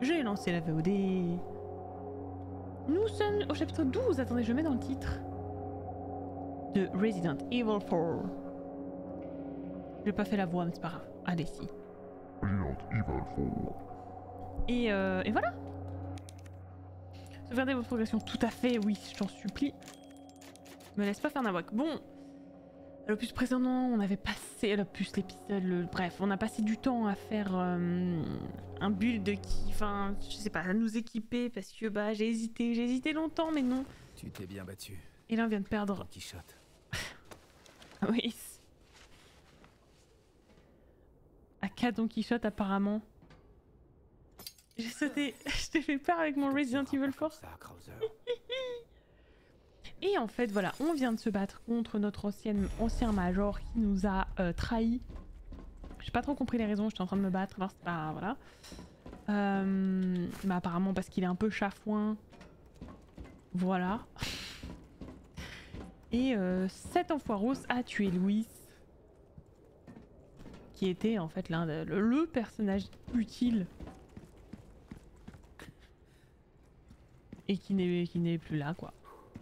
J'ai lancé la VOD. Nous sommes au chapitre 12. Attendez, je mets dans le titre. De Resident Evil 4. J'ai pas fait la voix, mais c'est pas grave. Allez, si. Resident Evil 4. Et, euh, et voilà. Sauvegardez votre progression. Tout à fait, oui, je t'en supplie. Me laisse pas faire n'importe Bon. L'opus précédent, on avait passé l'opus, l'épisode, le... bref, on a passé du temps à faire euh, un build qui, enfin, je sais pas, à nous équiper parce que bah j'ai hésité, j'ai hésité longtemps, mais non. Tu t'es bien battu. Et là, on vient de perdre. Quichotte. oui. Aka Don Quichotte, apparemment. J'ai sauté, je t'ai fait peur avec mon Resident Evil 4. Et en fait, voilà, on vient de se battre contre notre ancien major qui nous a euh, trahis. J'ai pas trop compris les raisons, j'étais en train de me battre, alors pas. Voilà. Euh, mais apparemment parce qu'il est un peu chafouin. Voilà. Et euh, cet enfoiros a tué Louis. Qui était en fait l'un le, personnage utile. Et qui n'est plus là, quoi.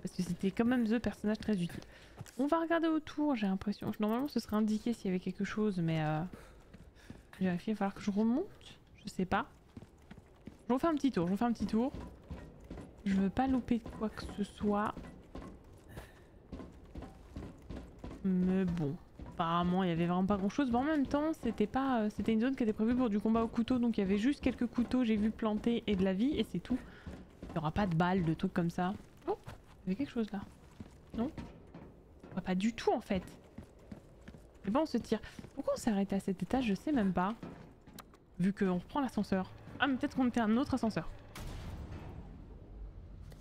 Parce que c'était quand même the personnage très utile. On va regarder autour, j'ai l'impression. Normalement, ce serait indiqué s'il y avait quelque chose, mais euh, j'ai vérifié, il va falloir que je remonte. Je sais pas. Je refais un petit tour, je refais un petit tour. Je veux pas louper quoi que ce soit. Mais bon, apparemment, il y avait vraiment pas grand chose. Mais en même temps, c'était pas, euh, c'était une zone qui était prévue pour du combat au couteau, donc il y avait juste quelques couteaux, j'ai vu planter et de la vie, et c'est tout. Il y aura pas de balles, de trucs comme ça. Oh, il y avait quelque chose là. Non? Ah, Pas du tout en fait. Mais bon, on se tire. Pourquoi on s'est arrêté à cet étage? Je sais même pas. Vu qu'on reprend l'ascenseur. Ah, mais peut-être qu'on était à un autre ascenseur.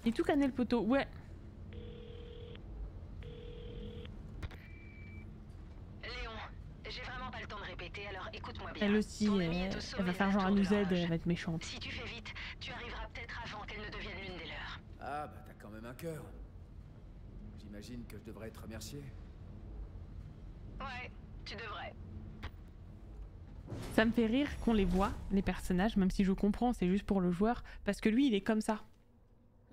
Et tout canné le poteau. Ouais. Léon, j'ai vraiment pas le temps de répéter, alors écoute-moi bien. Elle aussi, elle, elle va faire genre elle nous aide, elle va être méchante. Si tu fais vite, tu arriveras peut-être avant qu'elle ne devienne l'une des leurs. Ah, bah t'as quand même un cœur. J'imagine que je devrais te remercier. Ouais, tu devrais. Ça me fait rire qu'on les voit, les personnages, même si je comprends, c'est juste pour le joueur, parce que lui, il est comme ça.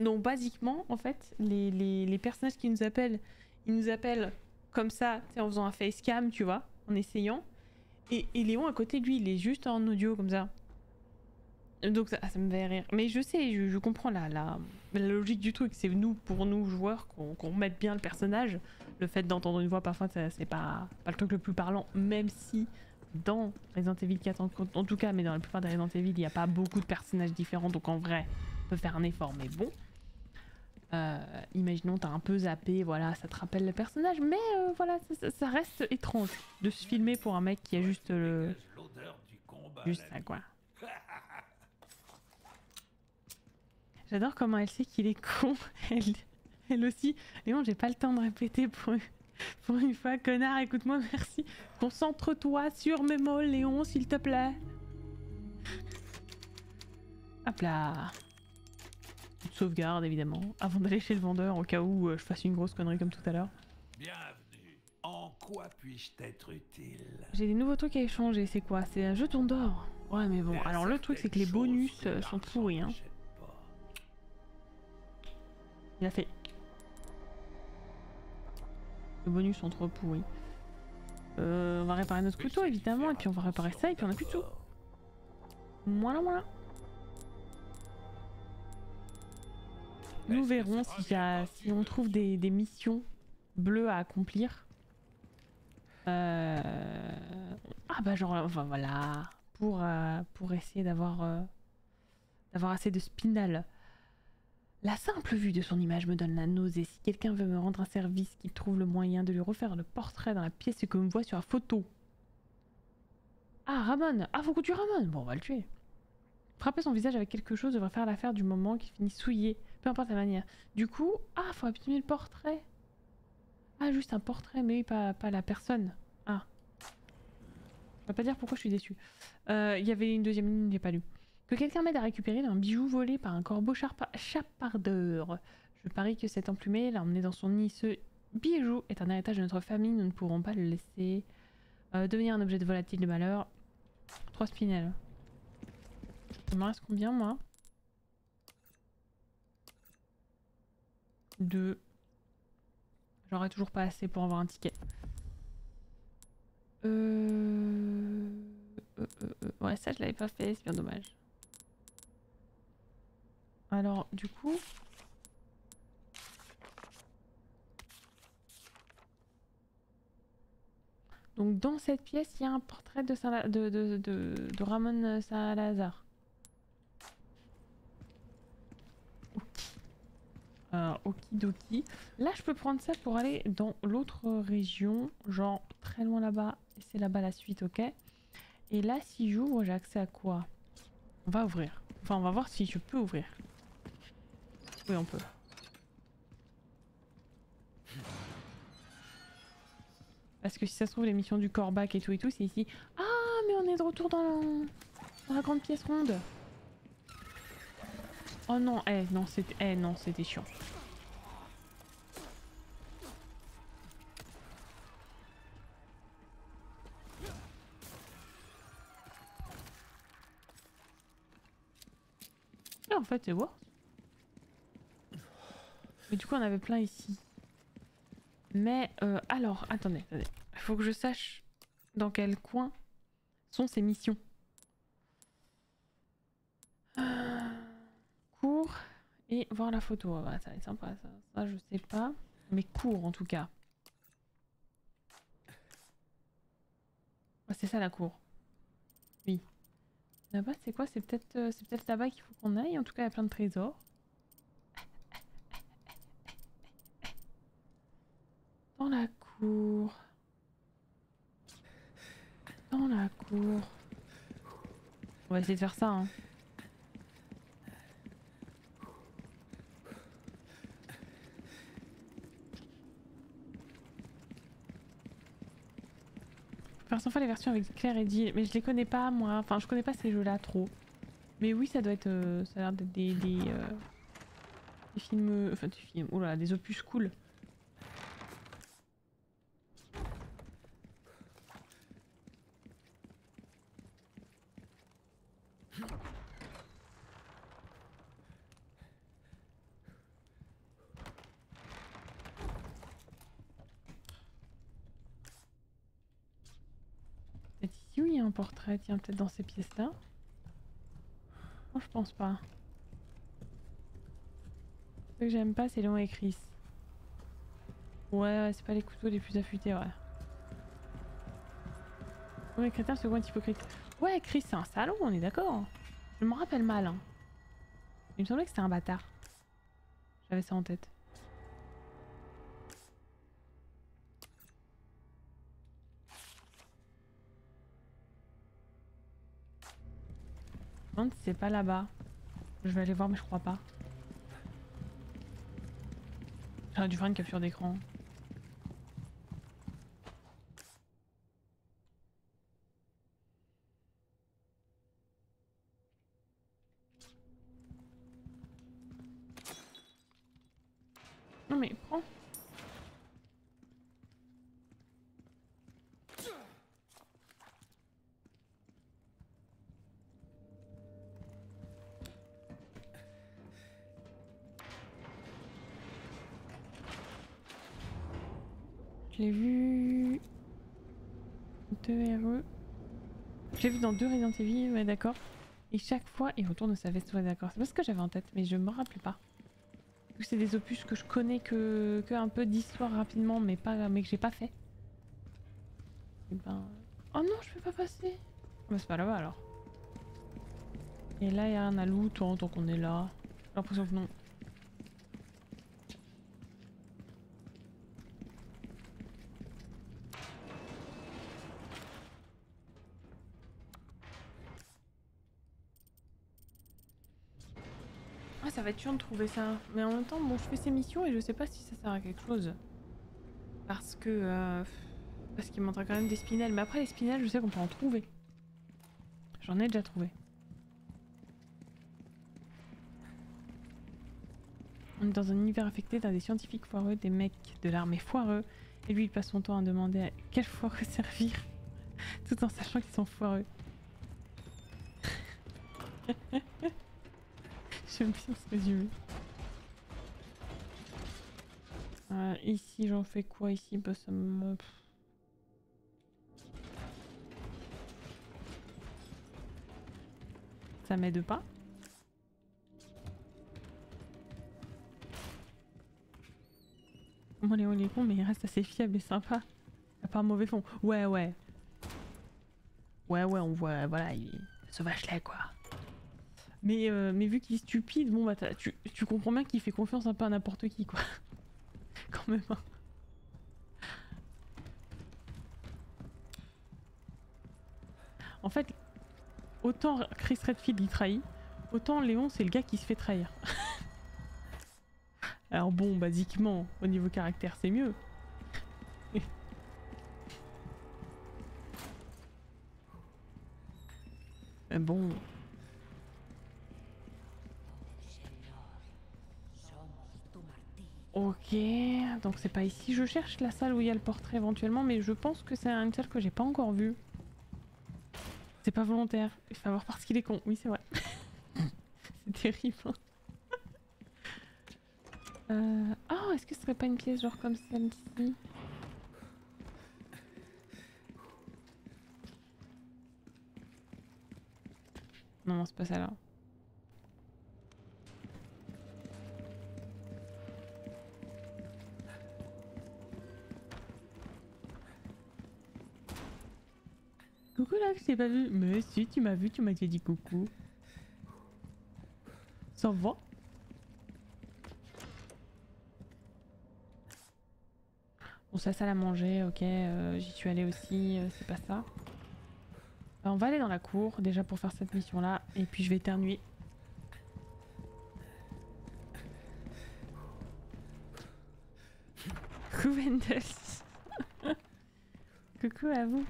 Donc, basiquement, en fait, les, les- les personnages qui nous appellent, ils nous appellent comme ça, tu sais, en faisant un facecam, tu vois, en essayant. Et, et Léon, à côté de lui, il est juste en audio, comme ça. Donc, ça, ça me fait rire. Mais je sais, je, je comprends la, la, la logique du truc. C'est nous, pour nous, joueurs, qu'on mette bien le personnage. Le fait d'entendre une voix, parfois, c'est pas, pas le truc le plus parlant, même si dans Resident Evil 4 en, en tout cas, mais dans la plupart des Resident Evil, il n'y a pas beaucoup de personnages différents, donc en vrai, on peut faire un effort, mais bon. Euh, imaginons, t'as un peu zappé, voilà, ça te rappelle le personnage, mais euh, voilà, ça, reste étrange de se filmer pour un mec qui a juste le. Juste ça, quoi. J'adore comment elle sait qu'il est con. Elle, elle aussi. Léon, j'ai pas le temps de répéter pour, pour une fois. Connard, écoute-moi, merci. Concentre-toi sur mes mots, Léon, s'il te plaît. Hop là. Une sauvegarde, évidemment. Avant d'aller chez le vendeur, au cas où euh, je fasse une grosse connerie comme tout à l'heure. Bienvenue. En quoi puis-je t'être utile? J'ai des nouveaux trucs à échanger. C'est quoi? C'est un jeton d'or. Ouais, mais bon. Alors, le truc, c'est que les bonus euh, sont pourris, hein. Il a fait. Les bonus sont trop pourris. Euh, on va réparer notre couteau évidemment, et puis on va réparer ça, et puis on a plus de tout. Voilà, voilà. Nous verrons a- si on trouve des, des missions bleues à accomplir. Euh... Ah bah genre, enfin voilà, pour, euh, pour essayer d'avoir euh, d'avoir assez de spinal. La simple vue de son image me donne la nausée. Si quelqu'un veut me rendre un service, qu'il trouve le moyen de lui refaire le portrait dans la pièce que me voit sur la photo. Ah, Ramon Ah, faut que tu Ramon Bon, on va le tuer. Frapper son visage avec quelque chose devrait faire l'affaire du moment qu'il finit souillé, peu importe la manière. Du coup, ah, faut abîmer le portrait. Ah, juste un portrait, mais pas, pas la personne. Ah. Je vais pas dire pourquoi je suis déçue. Euh, Il y avait une deuxième ligne, j'ai pas lu. Que quelqu'un m'aide à récupérer un bijou volé par un corbeau chapardeur. Je parie que cet emplumé l'a emmené dans son nid. Ce bijou est un héritage de notre famille, nous ne pourrons pas le laisser euh, devenir un objet de volatile de malheur. Trois spinels. Il me reste combien moi? Deux. J'aurais toujours pas assez pour avoir un ticket. Euh... euh, euh, euh, Ouais, ça je l'avais pas fait, c'est bien dommage. Alors, du coup... Donc dans cette pièce, il y a un portrait de, Saint de, Ramon Salazar. Euh, okidoki. Là, je peux prendre ça pour aller dans l'autre région, genre très loin là-bas. C'est là-bas la suite, ok? Et là, si j'ouvre, j'ai accès à quoi? On va ouvrir. Enfin, on va voir si je peux ouvrir. Oui, on peut. Parce que si ça se trouve, l'émission du corbac et tout et tout, c'est ici. Ah, mais on est de retour dans la, grande pièce ronde. Oh non, eh non, c'était eh, non, chiant. Ah, en fait, c'est bon. Du coup, on avait plein ici. Mais euh, alors, attendez, attendez. Faut que je sache dans quel coin sont ces missions. Cours et voir la photo. Ah bah, ça va être sympa ça. Ça, je sais pas. Mais cours en tout cas. Ah, c'est ça la cour. Oui. Là-bas, c'est quoi? C'est peut-être euh, c'est peut-être là-bas qu'il faut qu'on aille. En tout cas, il y a plein de trésors. Dans la cour. Dans la cour. On va essayer de faire ça. Hein. Faire sans fois les versions avec Claire et Jill. Mais je les connais pas moi. Enfin, je connais pas ces jeux-là trop. Mais oui, ça doit être. euh, ça a l'air. Des, euh, des films. Enfin, des films. Oula, des opus cool. Peut-être ici où il y a un portrait, tiens, peut-être dans ces pièces-là. Je pense pas. Ce que j'aime pas, c'est Léon et Chris. Ouais, c'est pas les couteaux les plus affûtés, ouais. Ouais, crétin, second est hypocrite. Ouais, Chris, c'est un salaud, on est d'accord. Je me rappelle mal. Hein. Il me semblait que c'était un bâtard. J'avais ça en tête. C'est pas là-bas. Je vais aller voir, mais je crois pas. J'aurais dû faire une capture d'écran. Non mais prends. Je l'ai vu... 2 RE. Je l'ai vu dans deux Resident Evil, ouais d'accord. Et chaque fois, il retourne sa veste, ouais d'accord. C'est pas ce que j'avais en tête, mais je me rappelais pas. C'est des opus que je connais que, que un peu d'histoire rapidement, mais pas mais que j'ai pas fait. Et ben... Oh non, je peux pas passer Bah c'est pas là-bas alors. Et là, il y a un alou, tant, tant qu'on est là. J'ai l'impression que non. De trouver ça. Mais en même temps, bon, je fais ces missions et je sais pas si ça sert à quelque chose. Parce que... euh, Parce qu'il manquera quand même des spinels. Mais après, les spinels, je sais qu'on peut en trouver. J'en ai déjà trouvé. On est dans un univers affecté d'un des scientifiques foireux, des mecs de l'armée foireux. Et lui, il passe son temps à demander à quel foireux servir. Tout en sachant qu'ils sont foireux. J'aime bien ce résumé. Euh, ici, j'en fais quoi ici? Bah, ça me... Ça m'aide pas. Bon, Léon, il est con, mais il reste assez fiable et sympa. À part mauvais fond. Ouais, ouais. Ouais, ouais, on voit, voilà, il est sauvage-là, quoi. Mais, euh, mais vu qu'il est stupide, bon, bah, tu, tu comprends bien qu'il fait confiance un peu à n'importe qui, quoi. Quand même. hein. En fait, autant Chris Redfield il trahit, autant Léon c'est le gars qui se fait trahir. Alors bon, basiquement, au niveau caractère, c'est mieux. Mais bon. Ok, donc c'est pas ici. Je cherche la salle où il y a le portrait éventuellement, mais je pense que c'est une salle que j'ai pas encore vue. C'est pas volontaire. Il faut avoir parce qu'il est con. Oui, c'est vrai. c'est terrible. Oh, est-ce que ce serait pas une pièce genre comme celle-ci? Non, non, c'est pas ça là. Je t'ai pas vu. Mais si, tu m'as vu, tu m'as dit coucou. Ça va? Bon, ça, salle à manger, ok. euh, J'y suis allée aussi, euh, c'est pas ça. Bah, on va aller dans la cour déjà pour faire cette mission là. Et puis je vais éternuer. Coucou. Coucou à vous.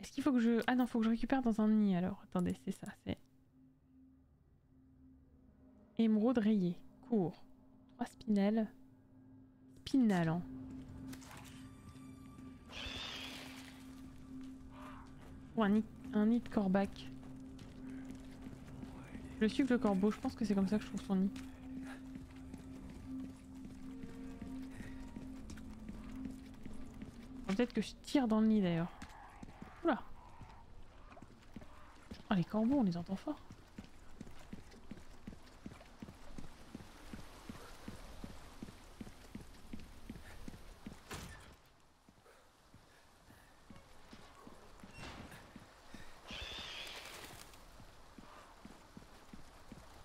Est-ce qu'il faut que je... Ah non, faut que je récupère dans un nid alors. Attendez, c'est ça, c'est... Émeraude rayée. Court. Trois spinels. Spinal, hein. Ou un nid, un nid de corbac. Je que le corbeau, je pense que c'est comme ça que je trouve son nid. Peut-être que je tire dans le nid d'ailleurs. Oula Oh les corbeaux, on les entend fort.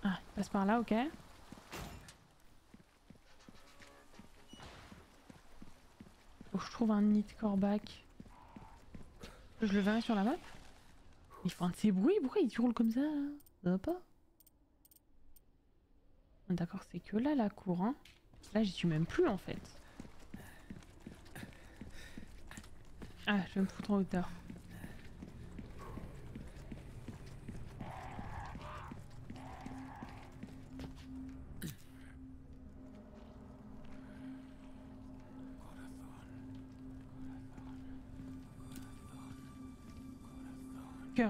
Ah, passe par là, ok. Que je trouve un nid de corbac. Je le verrai sur la map Il fait un de ces bruits, pourquoi il hurle comme ça là Ça va pas? Ah, D'accord, c'est que là la cour, hein. Là j'y suis même plus en fait. Ah, je vais me foutre en hauteur.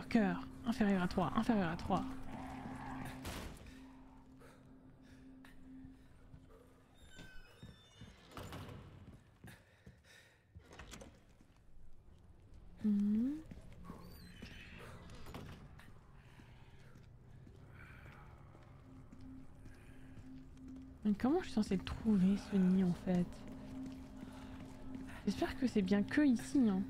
Cœur. Inférieur à 3, inférieur à 3. Mhm. Mais comment je suis censée trouver ce nid en fait? J'espère que c'est bien que ici. Hein.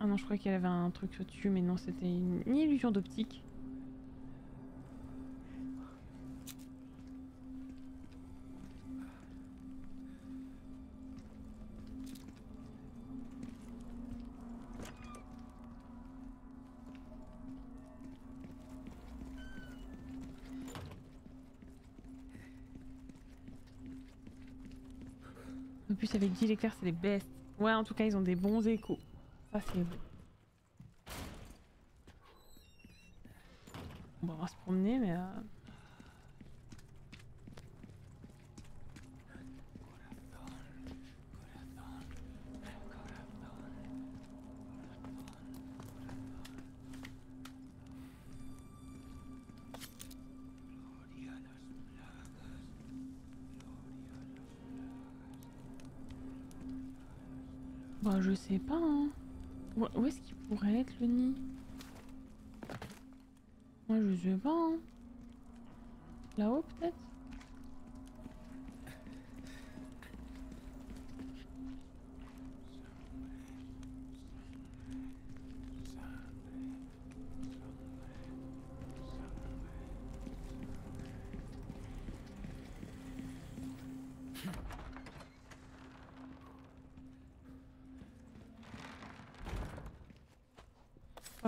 Ah non, je croyais qu'elle avait un truc au-dessus, mais non, c'était une, illusion d'optique. En plus, avec Guy l'éclair, c'est les best. Ouais, en tout cas, ils ont des bons échos. Ça, Pas. Hein. Là-haut peut-être?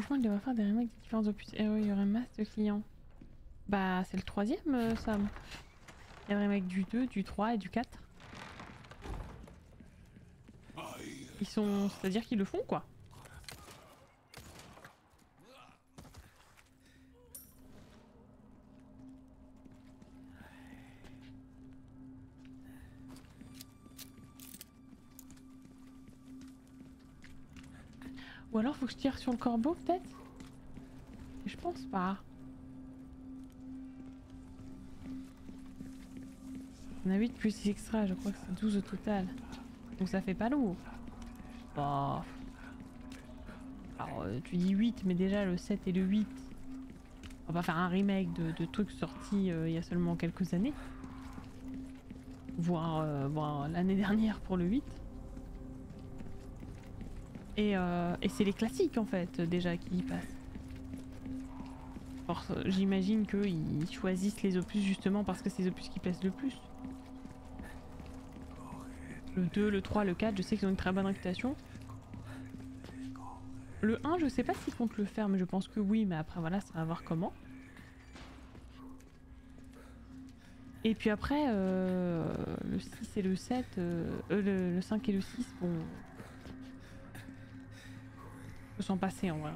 Franchement, il devrait faire des remakes de différents opus. Et oui, il y aurait masse de clients. Bah, c'est le troisième, euh, Sam. Il y a un remake du 2, du 3 et du 4. Ils sont... C'est-à-dire qu'ils le font, quoi. Ou alors faut que je tire sur le corbeau peut-être? Je pense pas. On a 8 plus 6 extra, je crois que c'est 12 au total. Donc ça fait pas lourd. Bah... Alors euh, tu dis 8 mais déjà le 7 et le 8 on va faire un remake de, de trucs sortis euh, il y a seulement quelques années. Voire, euh, voire l'année dernière pour le 8. Et, euh, et c'est les classiques en fait déjà qui y passent. Alors, J'imagine qu'ils choisissent les opus justement parce que c'est les opus qui plaisent le plus. Le 2, le 3, le 4, je sais qu'ils ont une très bonne réputation. Le 1, je sais pas s'ils comptent le faire, mais je pense que oui, mais après voilà, ça va voir comment. Et puis après, euh, le 6 et le 7, euh, euh, le 5 et le 6, bon, se sont passés en vrai.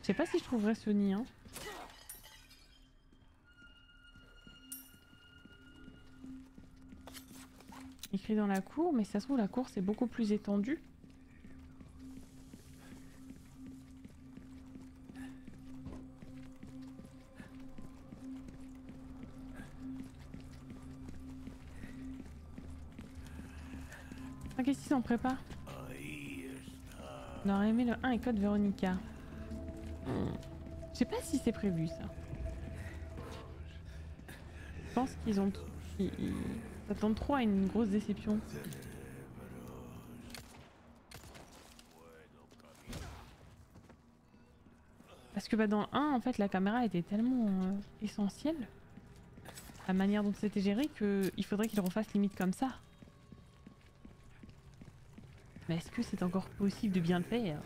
Je sais pas si je trouverais ce nid. Hein. Écrit dans la cour, mais ça se trouve la cour c'est beaucoup plus étendu. Préparent On aurait aimé le 1 et code Véronica. Hmm. Je sais pas si c'est prévu ça. Je pense qu'ils ont... Ils, ils s'attendent trop à une grosse déception. Parce que bah, dans le 1, en fait, la caméra était tellement euh, essentielle. La manière dont c'était géré qu'il faudrait qu'ils refassent limite comme ça. Mais est-ce que c'est encore possible de bien le faire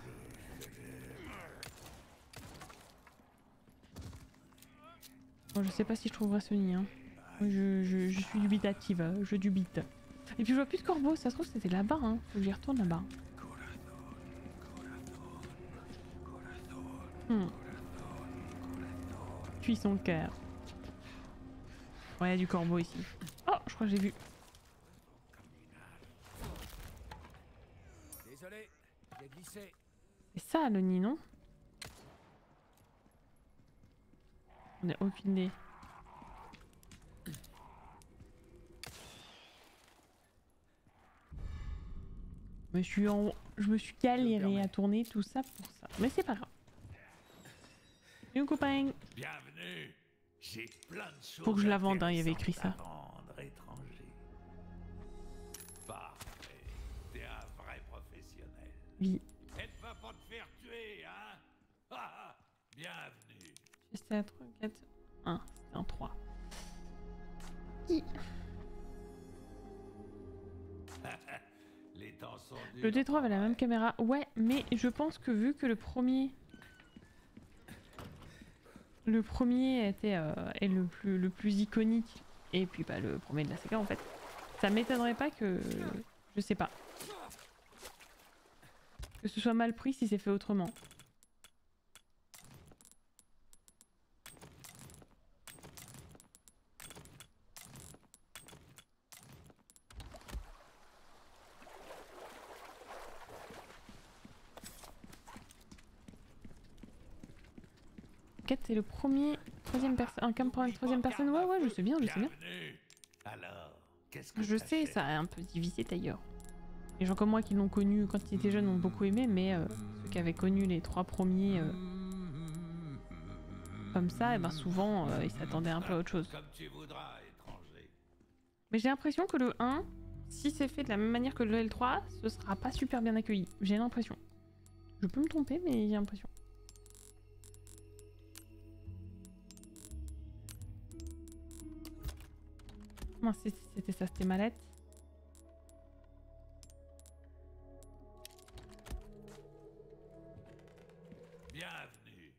Bon, je sais pas si je trouverai ce nid. Hein. Je, suis dubitative, hein, je dubite. Et puis je vois plus de corbeaux, ça se trouve c'était là-bas. Hein. Faut que j'y retourne là-bas. Hmm. Puis son cœur. Ouais, il y a du corbeau ici. Oh, je crois que j'ai vu. Désolé, j'ai glissé. C'est ça le nid, non On a aucune idée. Je me suis, en... je me suis galéré à tourner tout ça pour ça. Mais c'est pas grave. Salut copain Bienvenue. J'ai plein de choses. Faut que je la vende, hein, il y avait écrit ça. Parfait. T'es un vrai professionnel. Oui. Bienvenue. C'était à 3, 4, 1. C'était un 3. Les temps sont Le durs. D3 avait la même caméra. Ouais, mais je pense que vu que le premier... Le premier était euh, est le plus, le plus iconique. Et puis bah, le premier de la séquence en fait. Ça m'étonnerait pas que... Je sais pas. Que ce soit mal pris si c'est fait autrement. Quête, c'est le premier, troisième personne, un camp pour une troisième personne. Ouais, ouais, je sais bien, je sais bien. Bienvenue. Alors, qu'est-ce que Je sais, ça a un peu divisé d'ailleurs. Les gens comme moi qui l'ont connu quand ils étaient jeunes ont beaucoup aimé, mais euh, ceux qui avaient connu les trois premiers euh, comme ça, et ben souvent euh, ils s'attendaient un peu à autre chose. Mais j'ai l'impression que le 1, si c'est fait de la même manière que le L3, ce sera pas super bien accueilli. J'ai l'impression. Je peux me tromper, mais j'ai l'impression. C'était ça, c'était mallette Bienvenue.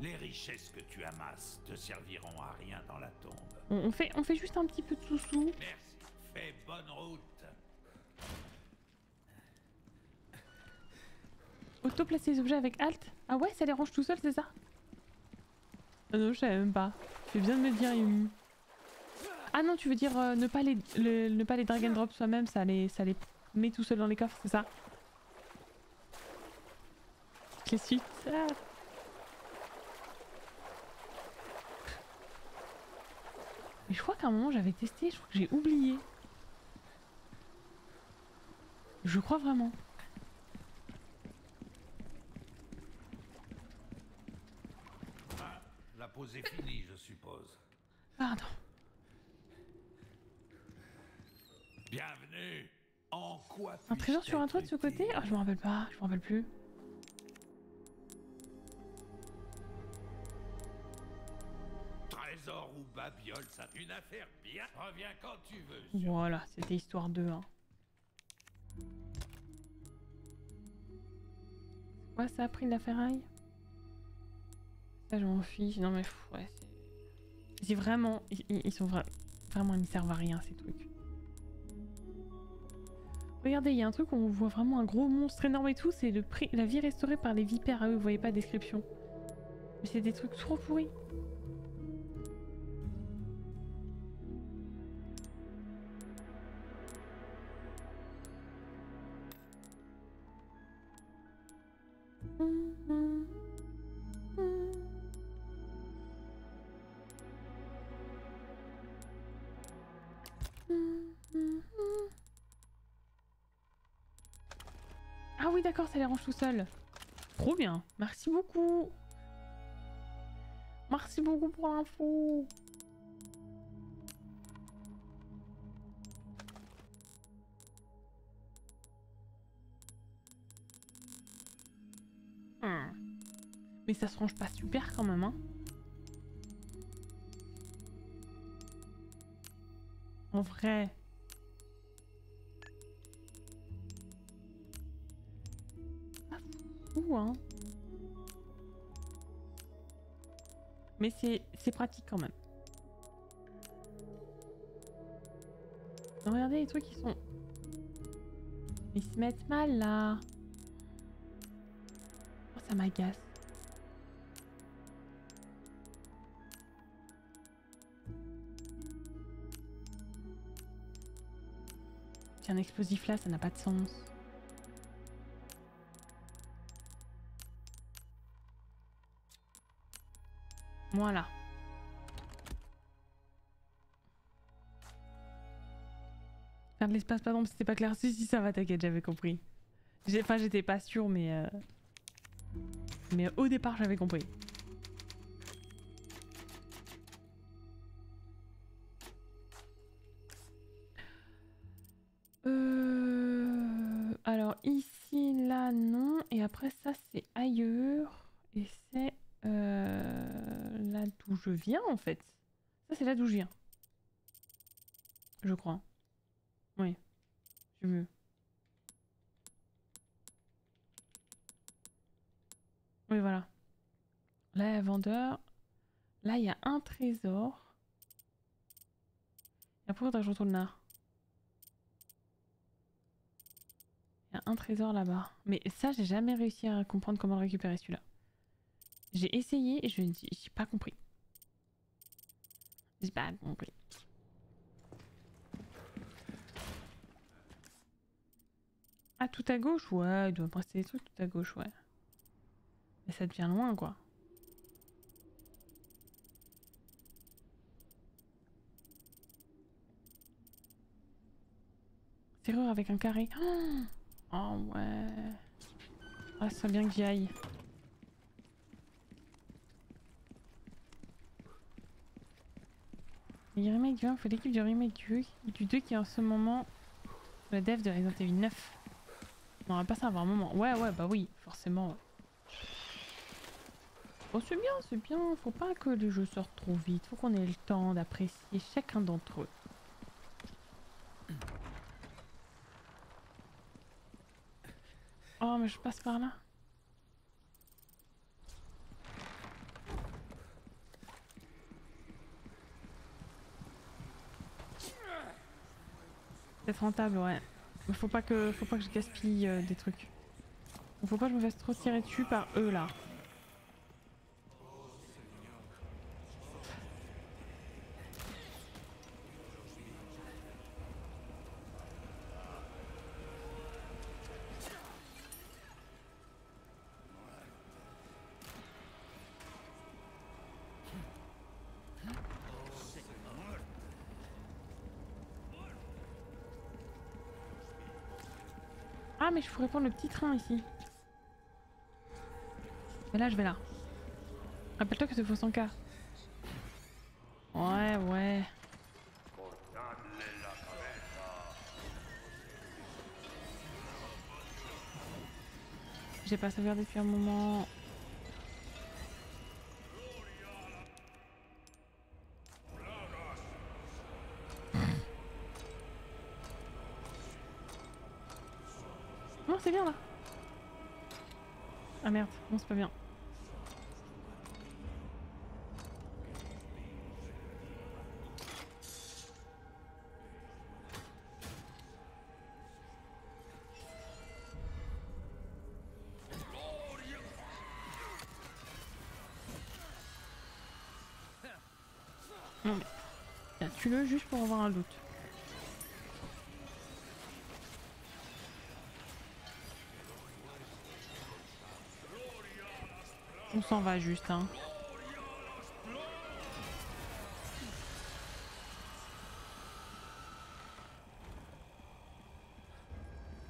Les richesses que tu amasses te serviront à rien dans la tombe. on, fait, on fait juste un petit peu de sous-sous. Merci. Fais bonne route. Auto-placer les objets avec Alt Ah ouais, ça les range tout seul, c'est ça? Ah non, je savais même pas. Fais bien de me dire, Yumi. Ah non, tu veux dire euh, ne, pas les, le- ne pas les drag and drop soi-même, ça les, ça les met tout seul dans les coffres, c'est ça? Les suites. Ah. Mais je crois qu'à un moment j'avais testé, je crois que j'ai oublié. Je crois vraiment. Ah, la pause est finie, je suppose. Pardon. Bienvenue. En quoi Un trésor sur un toit de ce côté Ah, je me rappelle pas, je me rappelle plus. Trésor ou babiole, ça une affaire bien. Reviens quand tu veux. sur- Voilà, c'était histoire 2. Hein. Ouais, ça a pris de la ferraille? Ça, je m'en fiche. Non, mais ouais, c'est. C'est vraiment. Ils, sont vra- vraiment. Ils ne servent à rien, ces trucs. Regardez, il y a un truc où on voit vraiment un gros monstre énorme et tout. C'est le prix, la vie restaurée par les vipères. Ah, eux, vous voyez pas la description. Mais c'est des trucs trop pourris. Ça les range tout seul. Trop bien. Merci beaucoup. Merci beaucoup pour l'info. Hmm. Mais ça se range pas super quand même, hein. En vrai. Hein. Mais c'est pratique quand même. Regardez les trucs qui sont... Ils se mettent mal là. Oh, ça m'agace. Un explosif là, ça n'a pas de sens. Voilà. Faire de l'espace, pardon, c'était pas clair. Si, si, ça va, t'inquiète, j'avais compris. Enfin, j'étais pas sûre, mais... euh, Mais au départ, j'avais compris. En fait. Ça, c'est là d'où je viens. Je crois. Oui. Je veux. Oui, voilà. Là, vendeur. Là, il y a un trésor. Et je retourne là. Il y un trésor là-bas. Mais ça, j'ai jamais réussi à comprendre comment le récupérer, celui-là. J'ai essayé et je j'ai pas compris. Pas. Ah, tout à gauche Ouais, il doit rester des trucs tout à gauche, ouais. Mais ça devient loin, quoi. Serrure avec un carré. Oh ouais. Ah, ça serait bien que j'y aille. Il remake du 1, faut l'équipe du remake du, du 2 qui est en ce moment le dev de Resident Evil 9. On va pas ça avoir un moment. Ouais, ouais, bah oui, forcément. Bon, c'est bien, c'est bien. Faut pas que les jeux sortent trop vite. Faut qu'on ait le temps d'apprécier chacun d'entre eux. Oh, mais je passe par là. C'est rentable, ouais. Faut pas que, faut pas que je gaspille euh, des trucs. Faut pas que je me fasse trop tirer dessus par eux là. Ah je pourrais prendre le petit train ici. Mais là je vais là. Rappelle-toi que c'est faux 100k. Ouais ouais. J'ai pas sauvegardé depuis un moment. Non, c'est pas bien. Non mais... Tue-le juste pour avoir un doute. S'en va juste, hein.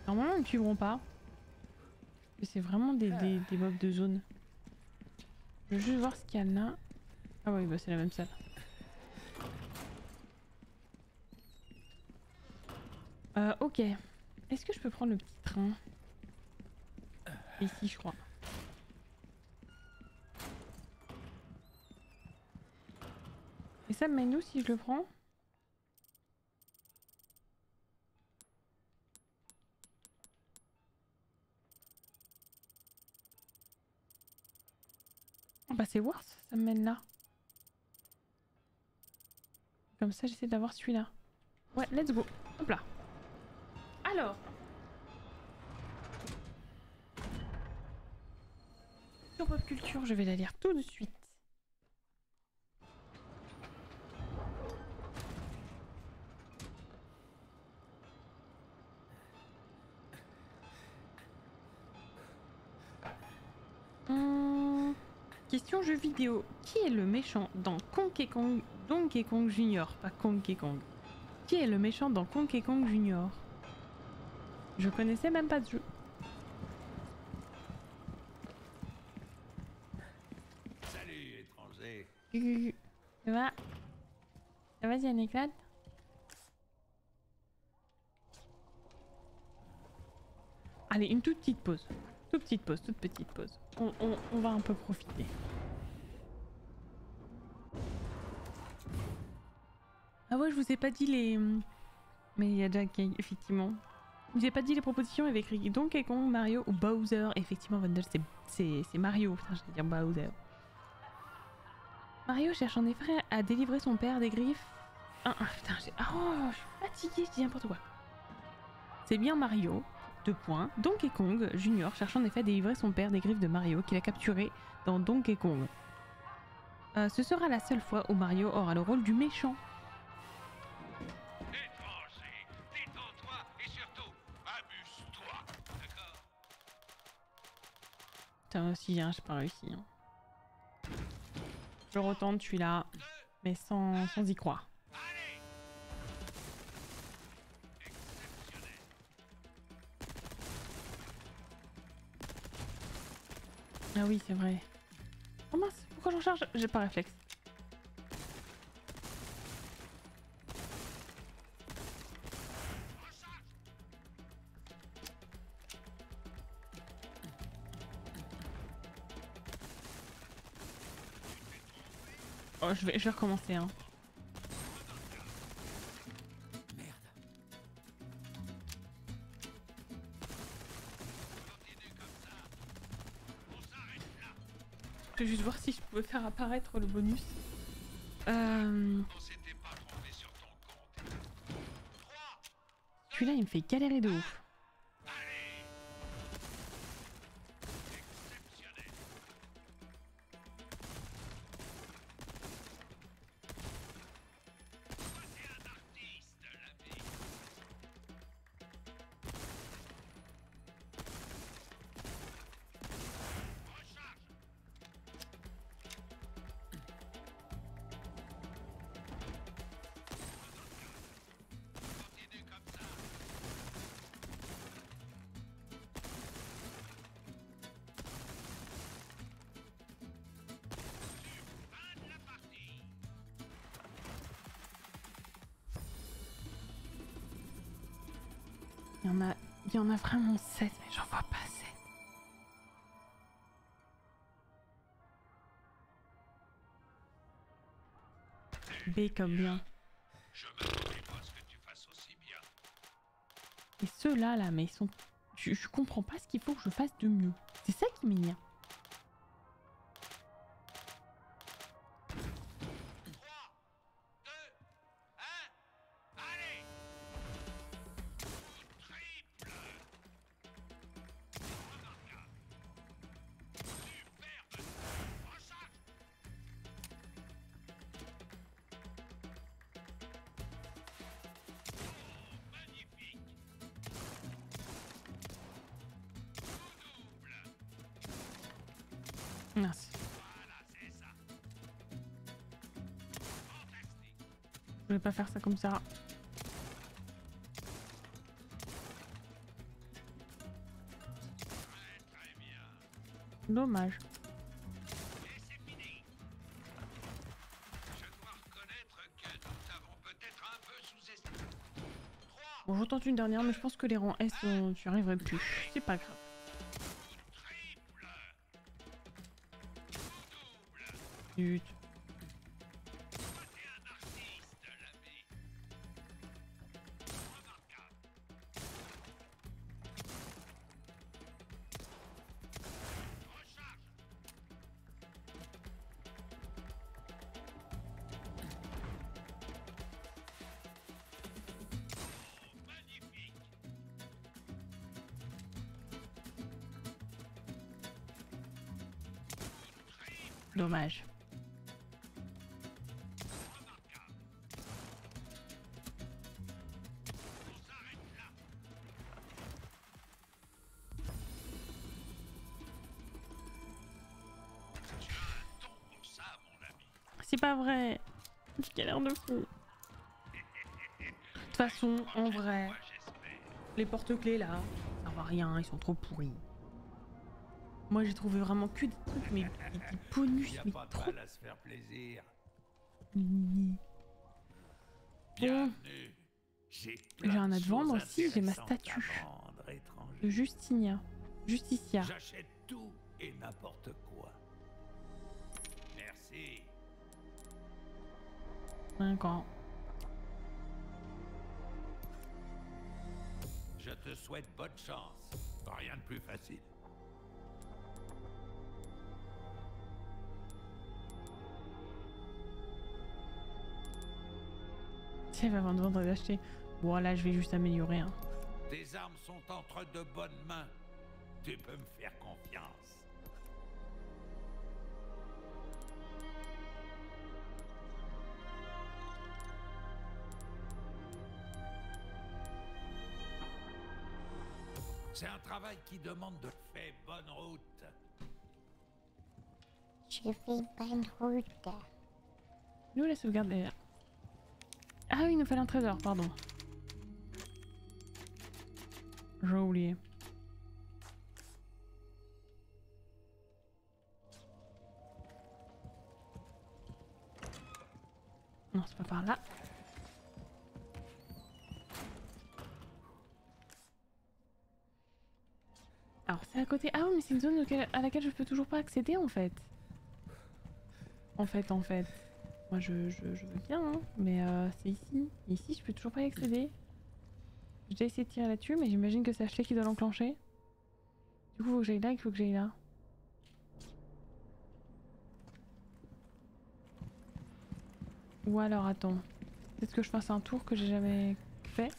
Normalement, ils ne suivront pas. C'est vraiment des, mobs de zone. Je veux juste voir ce qu'il y a là. Ah oui, bah c'est la même salle. Euh, ok. Est-ce que je peux prendre le petit train? Ici, je crois. Ça mène où si je le prends Ah bah c'est Worth, ça me mène là. Comme ça j'essaie d'avoir celui-là. Ouais, let's go. Hop là. Alors. Sur pop culture, je vais la lire tout de suite. Jeu vidéo. Qui est le méchant dans Donkey Kong, Donkey Kong Junior? Pas Donkey Kong. Qui est le méchant dans Donkey Kong Junior? Je connaissais même pas de jeu. Salut, étranger. Ça va? Ça va, Yann éclate? Allez, une toute petite pause. Toute petite pause, toute petite pause. On, on- on va un peu profiter. Ah ouais, je vous ai pas dit les... Mais il y a qui- effectivement. Je vous ai pas dit les propositions avec écrit Donkey Kong, Mario ou Bowser. Effectivement, Vandal, c'est- Mario. Putain, je vais dire Bowser. Mario cherche en effet à délivrer son père des griffes. Ah, ah, putain, j'ai. Oh, je suis fatiguée, je dis n'importe quoi. C'est bien Mario. Deux points. Donkey Kong Junior cherche en effet à délivrer son père des griffes de Mario qu'il a capturé dans Donkey Kong. Euh, ce sera la seule fois où Mario aura le rôle du méchant. Putain, aussi, hein, j'ai pas réussi. hein. Je retente celui-là, mais sans, sans y croire. Ah oui, c'est vrai. Oh mince, pourquoi j'en charge J'ai pas réflexe. Oh, je vais, je vais recommencer. Hein. Je vais juste voir si je pouvais faire apparaître le bonus. Euh. Celui-là, il me fait galérer de ouf. Y en a vraiment 7, mais j'en vois pas 7. B comme bien. Et ceux-là, là, mais ils sont... Je, je comprends pas ce qu'il faut que je fasse de mieux. C'est ça qui m'énerve. Faire ça comme ça. Dommage. Et c'est fini Je dois reconnaître que nous t'avons peut-être un peu sous-estimé. 3, Bon, je tente une dernière, mais je pense que les rangs S, on- tu arriverais plus. C'est pas grave. Ami C'est pas vrai. Je galère de fou. De toute façon, en vrai, les porte-clés là, ça va rien, ils sont trop pourris. Moi j'ai trouvé vraiment que des trucs, mais des, des bonus, mais trop. à se faire plaisir. Bon. J'ai un à vendre aussi, j'ai ma statue. de Justinia. Justicia. J'achète tout et n'importe quoi. Merci. D'accord. Je te souhaite bonne chance. Rien de plus facile. Elle va vendre, vendre et d'acheter. Bon là je vais juste améliorer. Hein. Tes armes sont entre de bonnes mains. Tu peux me faire confiance. C'est un travail qui demande de faire bonne route. Je fais bonne route. Nous la sauvegarde est là. Ah oui, il nous fallait un trésor, pardon. J'ai oublié. Non, c'est pas par là. Alors c'est à côté. Ah oui, mais c'est une zone à laquelle je peux toujours pas accéder en fait. En fait, en fait. Moi je, je, veux bien, hein, mais euh, c'est ici. Ici, je peux toujours pas y accéder. J'ai déjà essayé de tirer là-dessus, mais j'imagine que c'est Ashley qui doit l'enclencher. Du coup, faut que j'aille là, il faut que j'aille là. Ou alors, attends. Peut-être que je fasse un tour que j'ai jamais fait.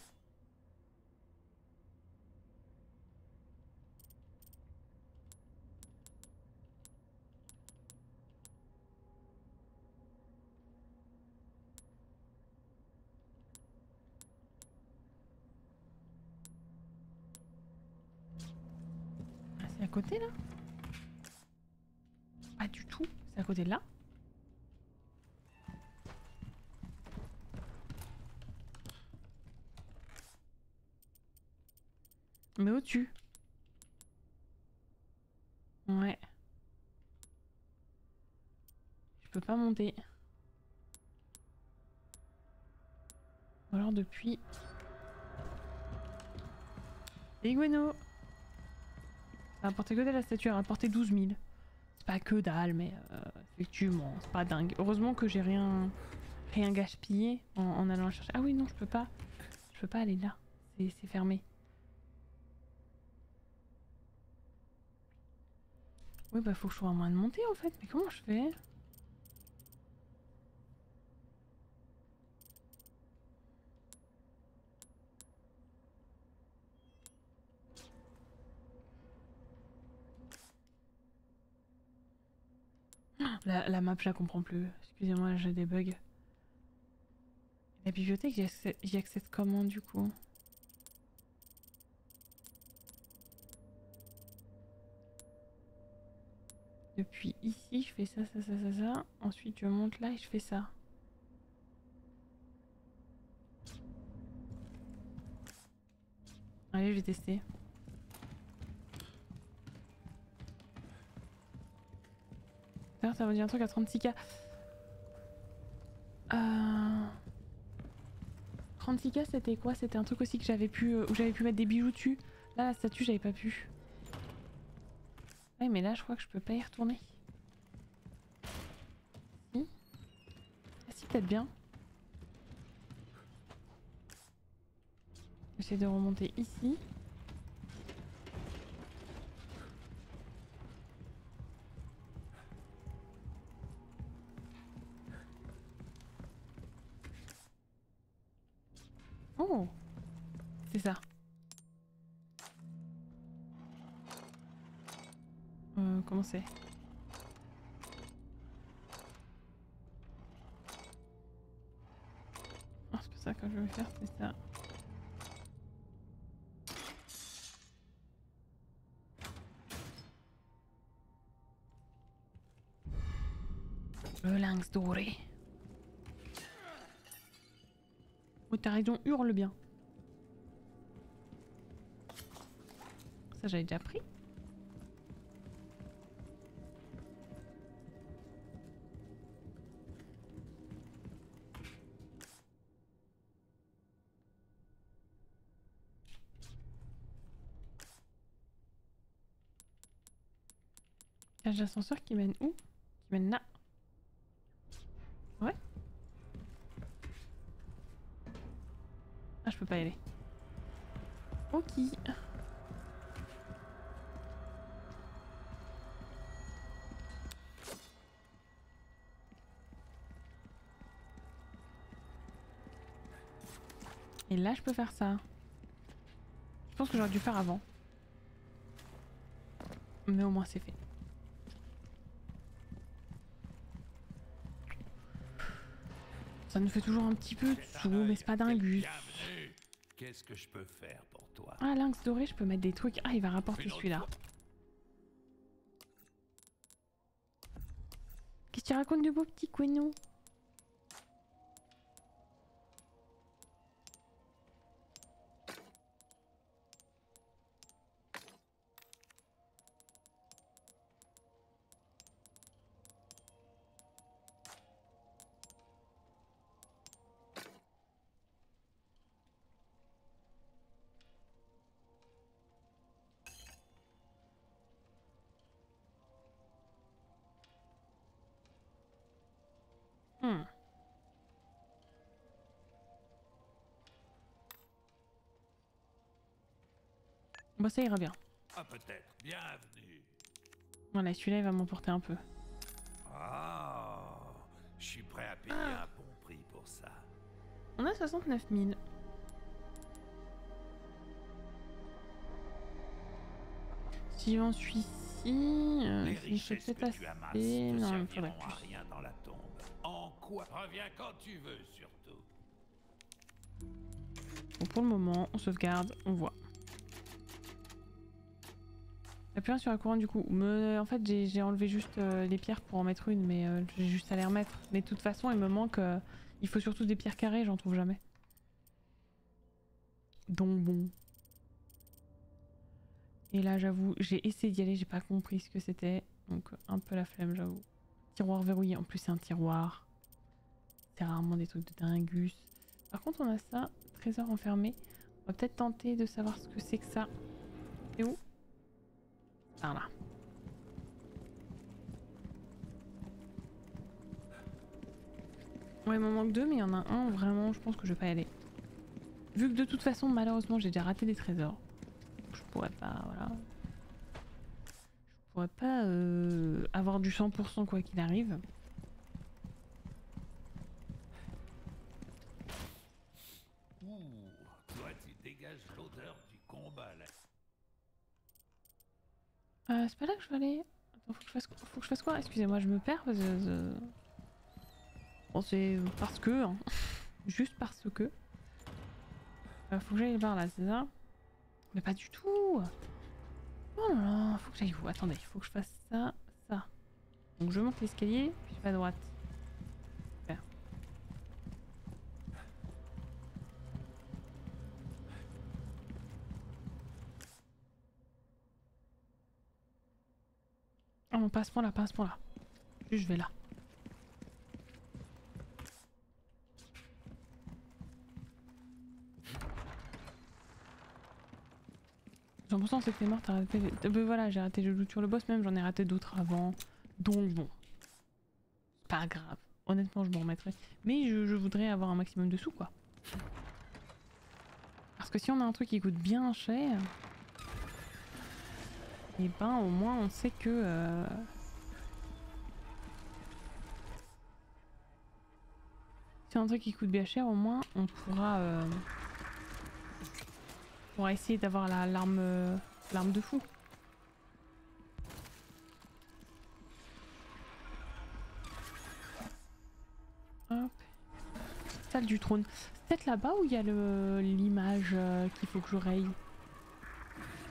Côté là Pas du tout. C'est à côté de là Mais au-dessus. Ouais. Je peux pas monter. Alors depuis... Gweno Ça a rapporté que dalle la statue, elle a rapporté 12 000. C'est pas que dalle, mais euh, effectivement, c'est pas dingue. Heureusement que j'ai rien, rien gaspillé en, en allant la chercher. Ah oui, non, je peux pas. Je peux pas aller là. C'est fermé. Oui, bah faut que je trouve un moyen de monter en fait. Mais comment je fais? La, map, je la comprends plus. Excusez-moi, j'ai des bugs. La bibliothèque, j'y accède, accède comment du coup? Depuis ici, je fais ça, ça, ça, ça, ça. Ensuite, je monte là et je fais ça. Allez, je vais tester. Ça veut dire un truc à 36k. Euh... 36k, c'était quoi? C'était un truc aussi que j'avais pu, euh, où j'avais pu mettre des bijoux dessus. Là, la statue, j'avais pas pu. Ouais, mais là, je crois que je peux pas y retourner. Si Ah si, peut-être bien. J'essaie de remonter ici. C'est Ah, c'est ça que je vais faire, c'est ça. Le lynx doré. T'as raison, hurle bien. Ça, j'avais déjà pris. Cage d'ascenseur qui mène où? Qui mène là. Ouais. Ah, je peux pas y aller. Ok. Et là, je peux faire ça. Je pense que j'aurais dû faire avant. Mais au moins, c'est fait. Ça nous fait toujours un petit peu de sous, mais c'est pas dingue. Qu'est-ce que je peux faire pour toi? Ah, lynx doré, je peux mettre des trucs. Ah, il va rapporter celui-là. fois. Tu racontes de beaux petits couignons. Bon, ça ira bien. Ah, peut-être. Bienvenue. Voilà, celui-là, il va m'emporter un peu. Ah, je suis prêt à payer un bon prix pour ça. On a 69 000. Si j'en suis ici, euh, Les si je richesses que tu amasses assez, te non, il me faudrait serviront à rien dans la tombe. En quoi? Reviens quand tu veux, surtout. Bon, pour le moment, on sauvegarde, on voit. Plus rien sur la couronne du coup. En fait, j'ai j'ai enlevé juste euh, les pierres pour en mettre une, mais euh, j'ai juste à les remettre. Mais de toute façon, il me manque. euh, il faut surtout des pierres carrées, j'en trouve jamais. Donc bon. Et là, j'avoue, j'ai essayé d'y aller, j'ai pas compris ce que c'était. Donc, un peu la flemme, j'avoue. Tiroir verrouillé, en plus, c'est un tiroir. C'est rarement des trucs de dingus. Par contre, on a ça, trésor enfermé. On va peut-être tenter de savoir ce que c'est que ça. C'est où? Par là. Ouais, il m'en manque deux, mais il y en a un, vraiment, je pense que je vais pas y aller. Vu que de toute façon, malheureusement, j'ai déjà raté des trésors. Je pourrais pas, voilà. Je pourrais pas euh, avoir du 100% quoi qu'il arrive. Ouh, toi, tu dégages l'odeur du combat, là. Euh, c'est pas là que je veux aller. Attends, faut que je fasse, que je fasse quoi? Excusez-moi, je me perds parce que... Bon, c'est parce que... hein. Juste parce que... Euh, faut que j'aille par là, c'est ça Mais pas du tout Oh là là, faut que j'aille où? Attendez, faut que je fasse ça, ça. Donc je monte l'escalier, puis je vais à droite. Non, pas à ce point là, pas à ce point là. Juste je vais là. J'ai l'impression que t'es mort, t'as raté. voilà, j'ai raté le loot sur le boss, même j'en ai raté d'autres avant. Donc bon. Pas grave. Honnêtement, je m'en remettrai. Mais je voudrais avoir un maximum de sous, quoi. Parce que si on a un truc qui coûte bien cher, et ben au moins on sait que. euh, Si un truc qui coûte bien cher, au moins on pourra. euh, On pourra essayer d'avoir la l'arme euh, l'arme de fou. Hop. Salle du trône. C'est peut-être là-bas où il y a l'image euh, qu'il faut que je.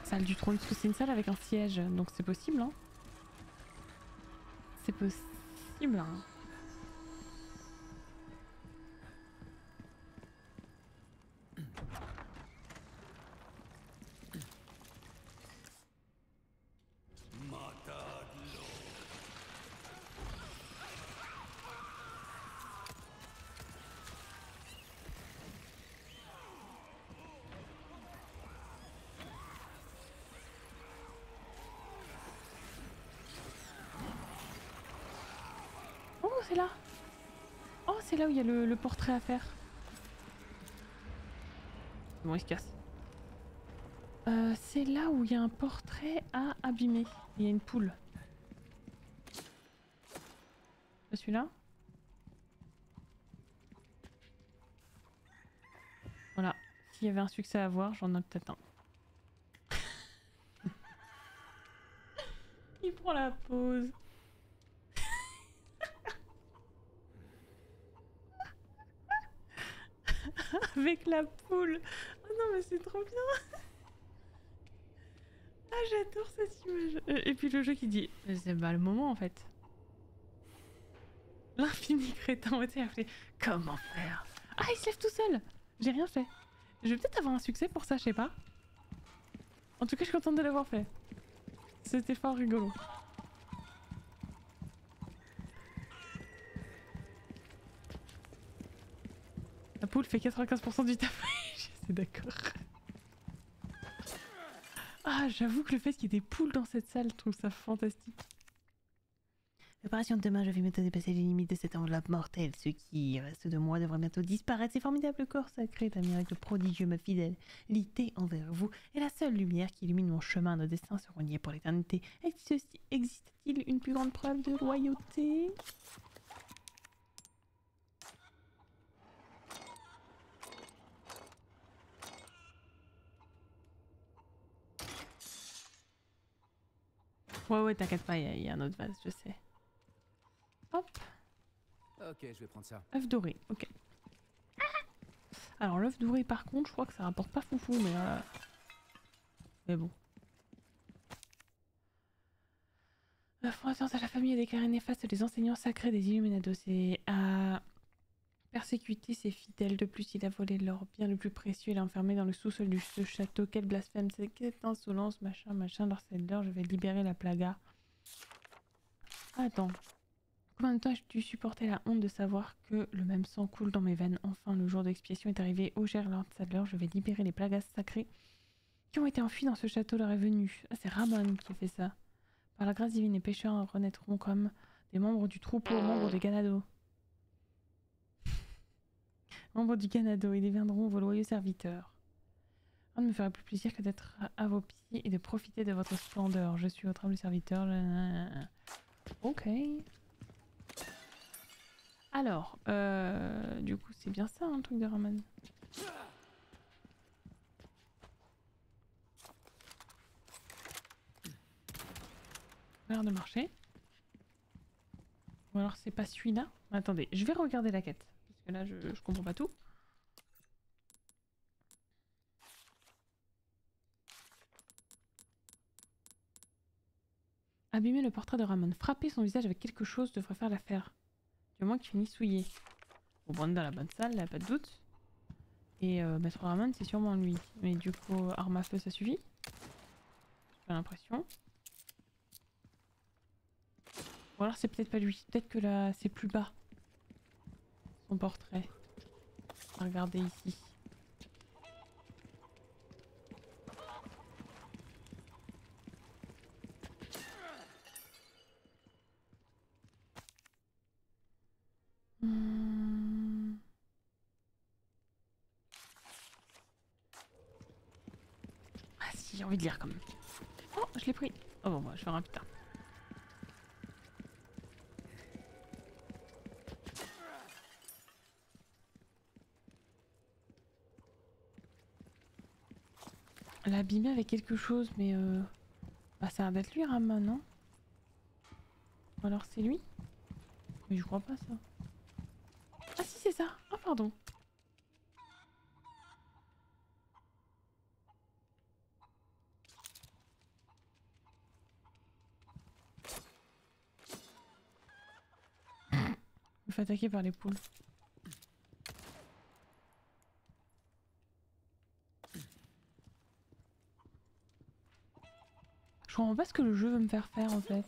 Salle du trône, parce que c'est une salle avec un siège, donc c'est possible, hein. C'est possible, hein Oh, c'est là Oh, c'est là où il y a le, le portrait à faire. Bon, il se casse? Euh, c'est là où il y a un portrait à abîmer. Il y a une poule. Celui-là? Voilà. S'il y avait un succès à avoir, j'en ai peut-être un. il prend la pause. La poule. Oh non, mais c'est trop bien. Ah, j'adore cette image. Euh, Et puis le jeu qui dit, c'est pas le moment en fait. L'infini crétin. Comment faire? Ah, il se lève tout seul J'ai rien fait. Je vais peut-être avoir un succès pour ça, je sais pas. En tout cas, je suis contente de l'avoir fait. C'était fort rigolo. La poule fait 95% du taf. C'est d'accord. Ah, j'avoue que le fait qu'il y ait des poules dans cette salle, trouve ça fantastique. L'opération de demain, je vais bientôt dépasser les limites de cette enveloppe mortelle. Ce qui reste de moi devrait bientôt disparaître. Ces formidables corps sacrés, un miracle prodigieux, ma fidèle. L'ité envers vous est la seule lumière qui illumine mon chemin. Nos destins seront liés pour l'éternité. Existe- Existe-t-il une plus grande preuve de loyauté Ouais, ouais, t'inquiète pas, il y a- il y, a un autre vase, je sais. Hop, Ok, je vais prendre ça. œuf doré, ok. Alors, l'œuf doré, par contre, je crois que ça rapporte pas foufou, mais. euh, Mais bon. La fondateur de la famille a déclaré néfaste les enseignants sacrés des Illuminados et a persécuté ses fidèles. De plus, il a volé leur bien le plus précieux et l'a enfermé dans le sous-sol du ce château. Quel blasphème, quelle insolence, machin, machin, l'heure, je vais libérer la plaga. Attends. Combien de temps as-tu supporté la honte de savoir que le même sang coule dans mes veines? Enfin, le jour d'expiation est arrivé. Ô cher Lord Sadler, je vais libérer les plagas sacrées qui ont été enfuis dans ce château leur est venu. Ah, c'est Ramon qui fait ça. Par la grâce divine, les pécheurs renaîtront comme des membres du troupeau, membres des Ganado. Membres du Ganado, ils deviendront vos loyaux serviteurs. Rien ne me ferait plus plaisir que d'être à, vos pieds et de profiter de votre splendeur. Je suis votre humble serviteur. Ok. Alors, euh, du coup, c'est bien ça, un truc de a l'air de marcher. Ou alors c'est pas celui-là. Attendez, je vais regarder la quête. Là, je, comprends pas tout. Abîmer le portrait de Ramon. Frapper son visage avec quelque chose devrait faire l'affaire. Du moins qu'il finisse souillé. Bon, bon, on est dans la bonne salle, là, pas de doute. Et euh, Maître Ramon, c'est sûrement lui. Mais du coup, arme à feu, ça suffit J'ai l'impression. Ou alors c'est peut-être pas lui. Peut-être que là, c'est plus bas. Son portrait. Regardez ici. Hmm. Ah si, j'ai envie de lire quand même. Oh, je l'ai pris. Oh bon, bah, je ferai un putain. L'abîmer avec quelque chose, mais euh... Bah ça a l'air d'être lui, Ramon, non? Alors c'est lui? Mais je crois pas ça. Ah si c'est ça Ah pardon Je me fais attaquer par les poules. Comprends pas ce que le jeu veut me faire faire en fait.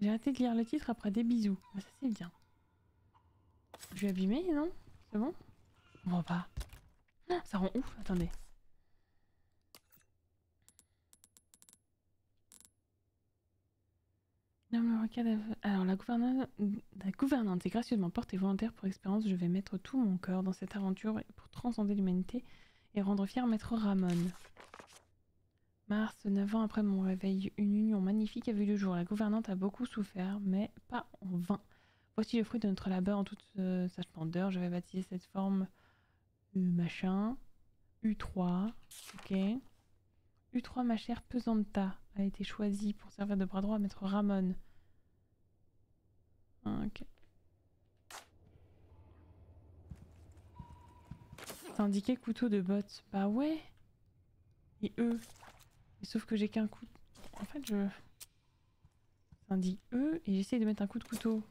J'ai arrêté de lire le titre après des bisous. Bah, ça c'est bien. Je vais abîmer, non? C'est bon? On voit pas. Ah, Ça rend ouf, attendez. Alors la gouvernante, la gouvernante est gracieusement portée volontaire pour expérience. Je vais mettre tout mon cœur dans cette aventure pour transcender l'humanité et rendre fier Maître Ramon. Mars, 9 ans après mon réveil, une union magnifique a vu le jour. La gouvernante a beaucoup souffert, mais pas en vain. Voici le fruit de notre labeur en toute euh, sa splendeur. Je vais baptiser cette forme U machin. U3. Ok. U3, ma chère Pesanta, a été choisie pour servir de bras droit à Maître Ramon. Ok. Indiqué couteau de botte. Bah ouais. Et eux? Sauf que j'ai qu'un coup. En fait, je. Ça dit E et j'essaie de mettre un coup de couteau.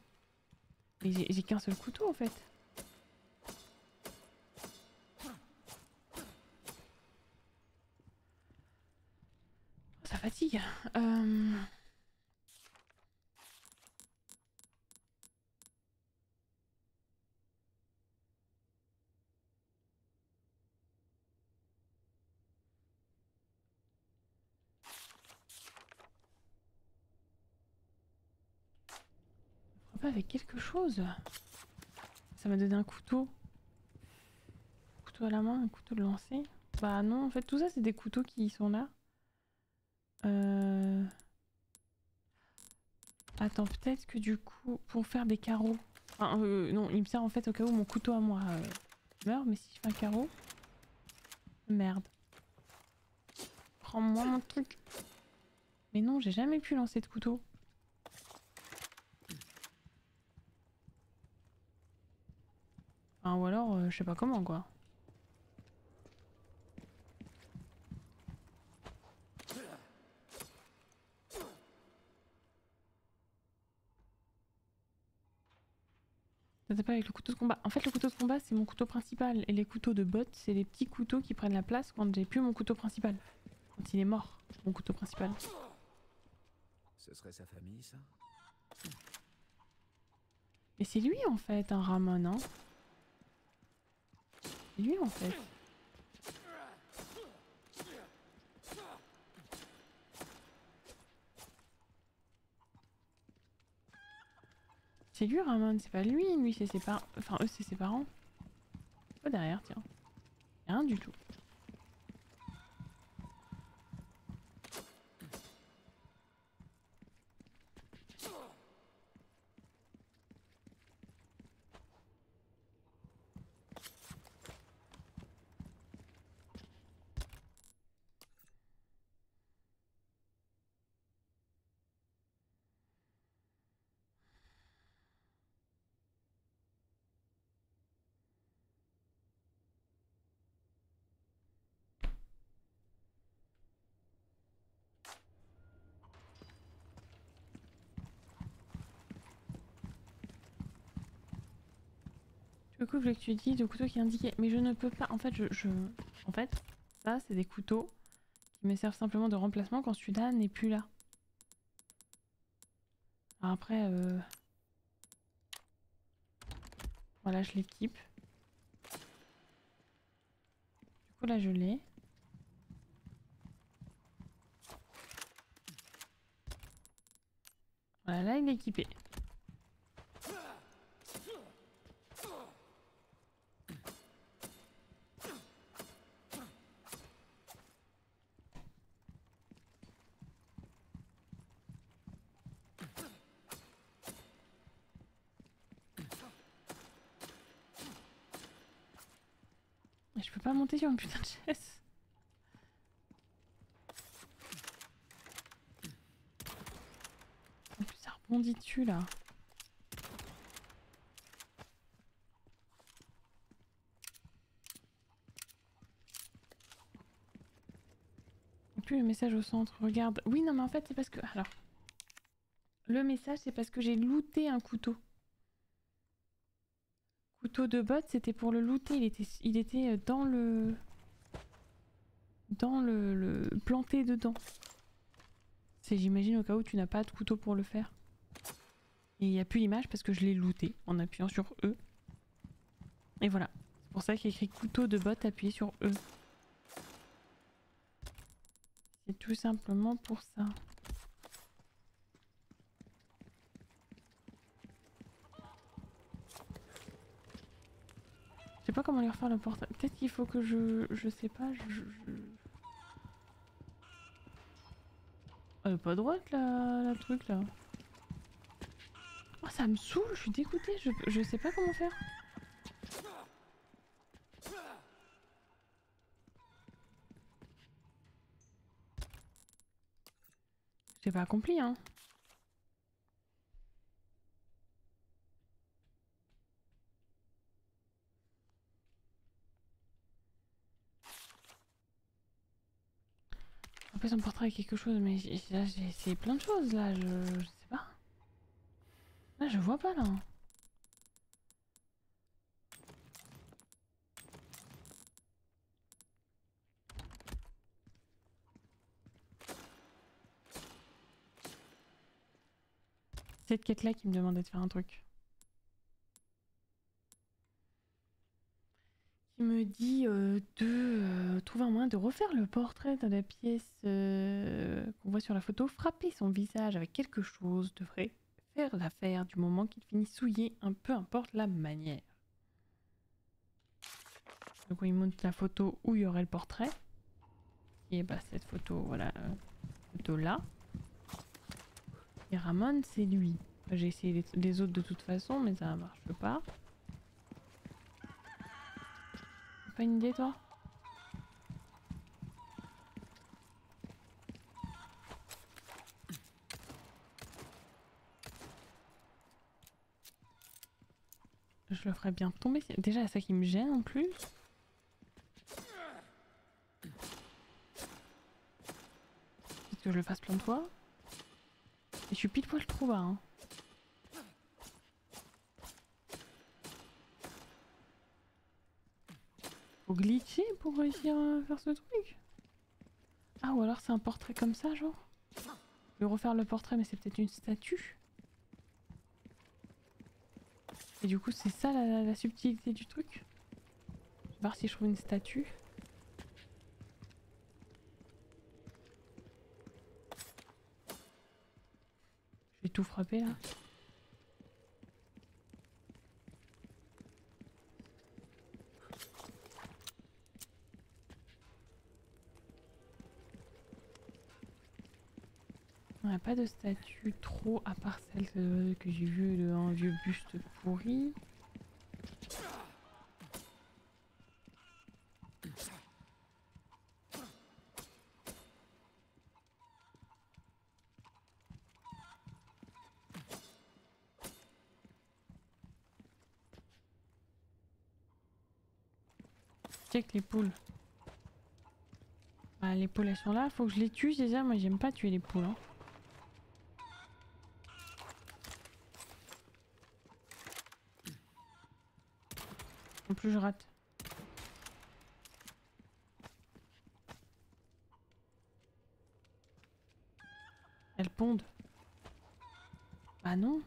Mais j'ai qu'un seul couteau en fait. Ça fatigue. Euh... avec quelque chose. Ça m'a donné un couteau. Couteau à la main, un couteau de lancer. Bah non, en fait tout ça c'est des couteaux qui sont là. Euh... Attends, peut-être que du coup, pour faire des carreaux. Enfin, euh, non, il me sert en fait au cas où mon couteau à moi euh, meurt, mais si je fais un carreau. Merde. Prends-moi mon truc. Mais non, j'ai jamais pu lancer de couteau. Enfin, ou alors, euh, je sais pas comment quoi. Ça pas avec le couteau de combat. En fait, le couteau de combat, c'est mon couteau principal. Et les couteaux de bot, c'est les petits couteaux qui prennent la place quand j'ai plus mon couteau principal. Quand il est mort, mon couteau principal. Ce serait sa famille, ça Mais c'est lui en fait, un Ramon, hein lui en fait. C'est lui Ramon, c'est pas lui, lui c'est ses parents. Enfin eux c'est ses parents. Pas derrière, tiens. Rien du tout. Le coup, je voulais que tu dises le couteau qui est indiqué. Mais je ne peux pas. En fait, je. je... En fait, ça, c'est des couteaux qui me servent simplement de remplacement quand celui-là n'est plus là. Alors après, euh... voilà, je l'équipe. Du coup, là, je l'ai. Voilà, là, il est équipé. Mais je peux pas monter sur une putain de chaise. En plus ça rebondit dessus là. Puis le message au centre, regarde. Oui non mais en fait c'est parce que... Alors. Le message c'est parce que j'ai looté un couteau. Couteau de bot, c'était pour le looter. Il était, euh, dans le. Dans le, planté dedans. C'est, j'imagine, au cas où tu n'as pas de couteau pour le faire. Et il n'y a plus l'image parce que je l'ai looté en appuyant sur E. Et voilà. C'est pour ça qu'il y a écrit couteau de bot appuyé sur E. C'est tout simplement pour ça. Je sais pas comment lui refaire le portrait. Peut-être qu'il faut que je... Je sais pas, je... je- Elle est pas droite la, la truc là. Oh ça me saoule, je suis dégoûtée, je, je sais pas comment faire. J'ai pas accompli hein. Couper son portrait avec quelque chose, mais là, j'ai essayé plein de choses là, je, je sais pas. Là, je vois pas là. Cette quête là qui me demandait de faire un truc. Qui me dit euh, de euh, trouver un moyen de refaire le portrait de la pièce euh, qu'on voit sur la photo. Frapper son visage avec quelque chose devrait faire l'affaire du moment qu'il finit souillé, un peu importe la manière. Donc il montre la photo où il y aurait le portrait. Et bah cette photo, voilà, photo là. Et Ramon, c'est lui. J'ai essayé les, les autres de toute façon, mais ça marche pas. T'as Pas une idée, toi Je le ferais bien tomber. Déjà, ça qui me gêne en plus. Peut-être que je le fasse plein de fois. Et je suis pile poil trop bas. Hein. Faut glitcher pour réussir à faire ce truc. Ah, ou alors c'est un portrait comme ça, genre Je vais refaire le portrait, mais c'est peut-être une statue. Et du coup, c'est ça la, la subtilité du truc. Je vais voir si je trouve une statue. Je vais tout frapper là. Pas de statue trop à part celle que, que j'ai vue de un vieux buste pourri. Check les poules. Ah, les poules elles sont là, faut que je les tue déjà. Moi j'aime pas tuer les poules. hein. Plus je rate. Elles pondent. Bah non.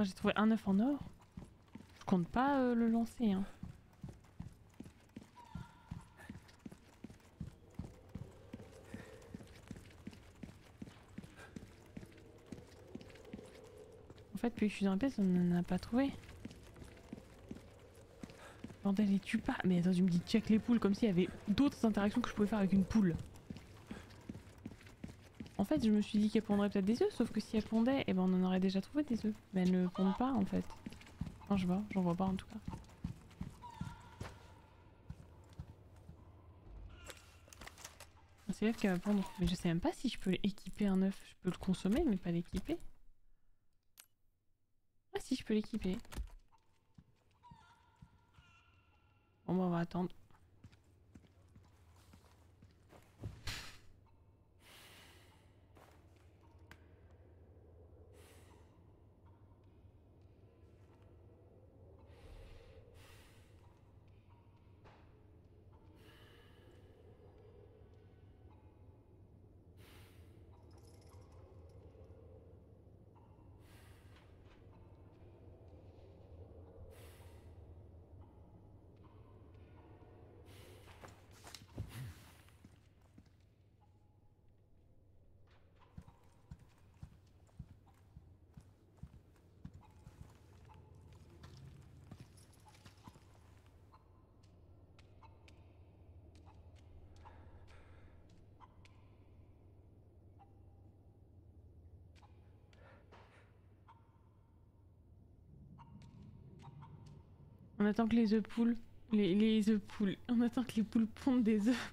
J'ai trouvé un œuf en or. Je compte pas euh, le lancer. Hein. En fait, depuis que je suis dans la pièce, on n'en a pas trouvé. Bordel, les tue pas. Mais attends, tu me dis check les poules comme s'il y avait d'autres interactions que je pouvais faire avec une poule. En fait, je me suis dit qu'elle pondrait peut-être des œufs, sauf que si elle pondait, eh ben on en aurait déjà trouvé des œufs. Mais elle ne pondent pas en fait. Non, je vois, j'en vois pas en tout cas. C'est l'œuf qu'elle va pondre. Mais je sais même pas si je peux équiper un œuf. Je peux le consommer, mais pas l'équiper. Ah si, je peux l'équiper. Bon bah on va attendre. On attend que les œufs poulent. Les, les œufs poulent. On attend que les poules pondent des œufs.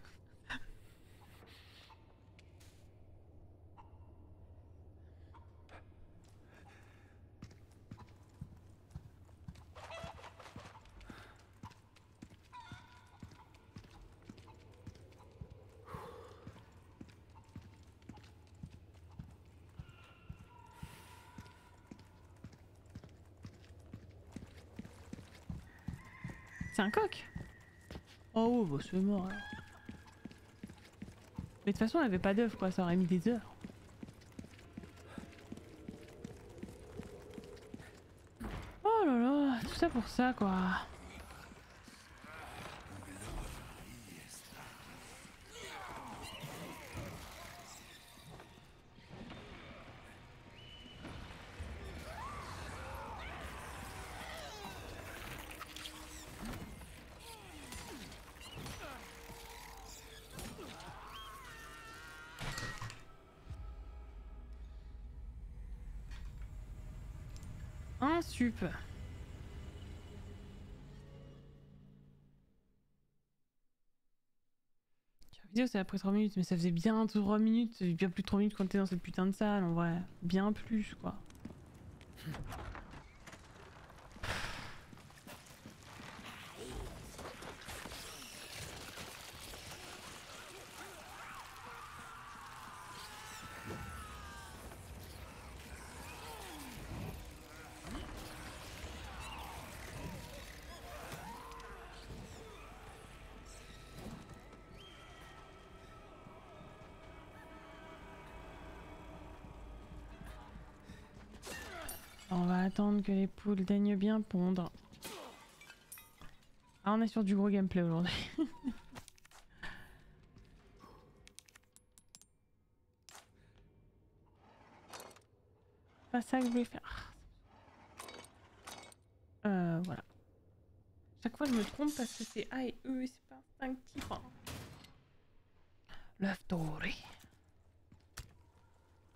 C'est un coq Oh, bah c'est mort alors. Mais de toute façon, on avait pas d'œufs quoi, ça aurait mis des heures. Oh là là, tout ça pour ça quoi. Vidéo c'est après 3 minutes, mais ça faisait bien 3 minutes, bien plus de 3 minutes quand t'es dans cette putain de salle en vrai. Bien plus quoi. On va attendre que les poules daignent bien pondre. Ah, on est sur du gros gameplay aujourd'hui. pas ça que je voulais faire. Euh, voilà. Chaque fois je me trompe parce que c'est A et E et c'est pas instinctif. Hein. L'œuf doré.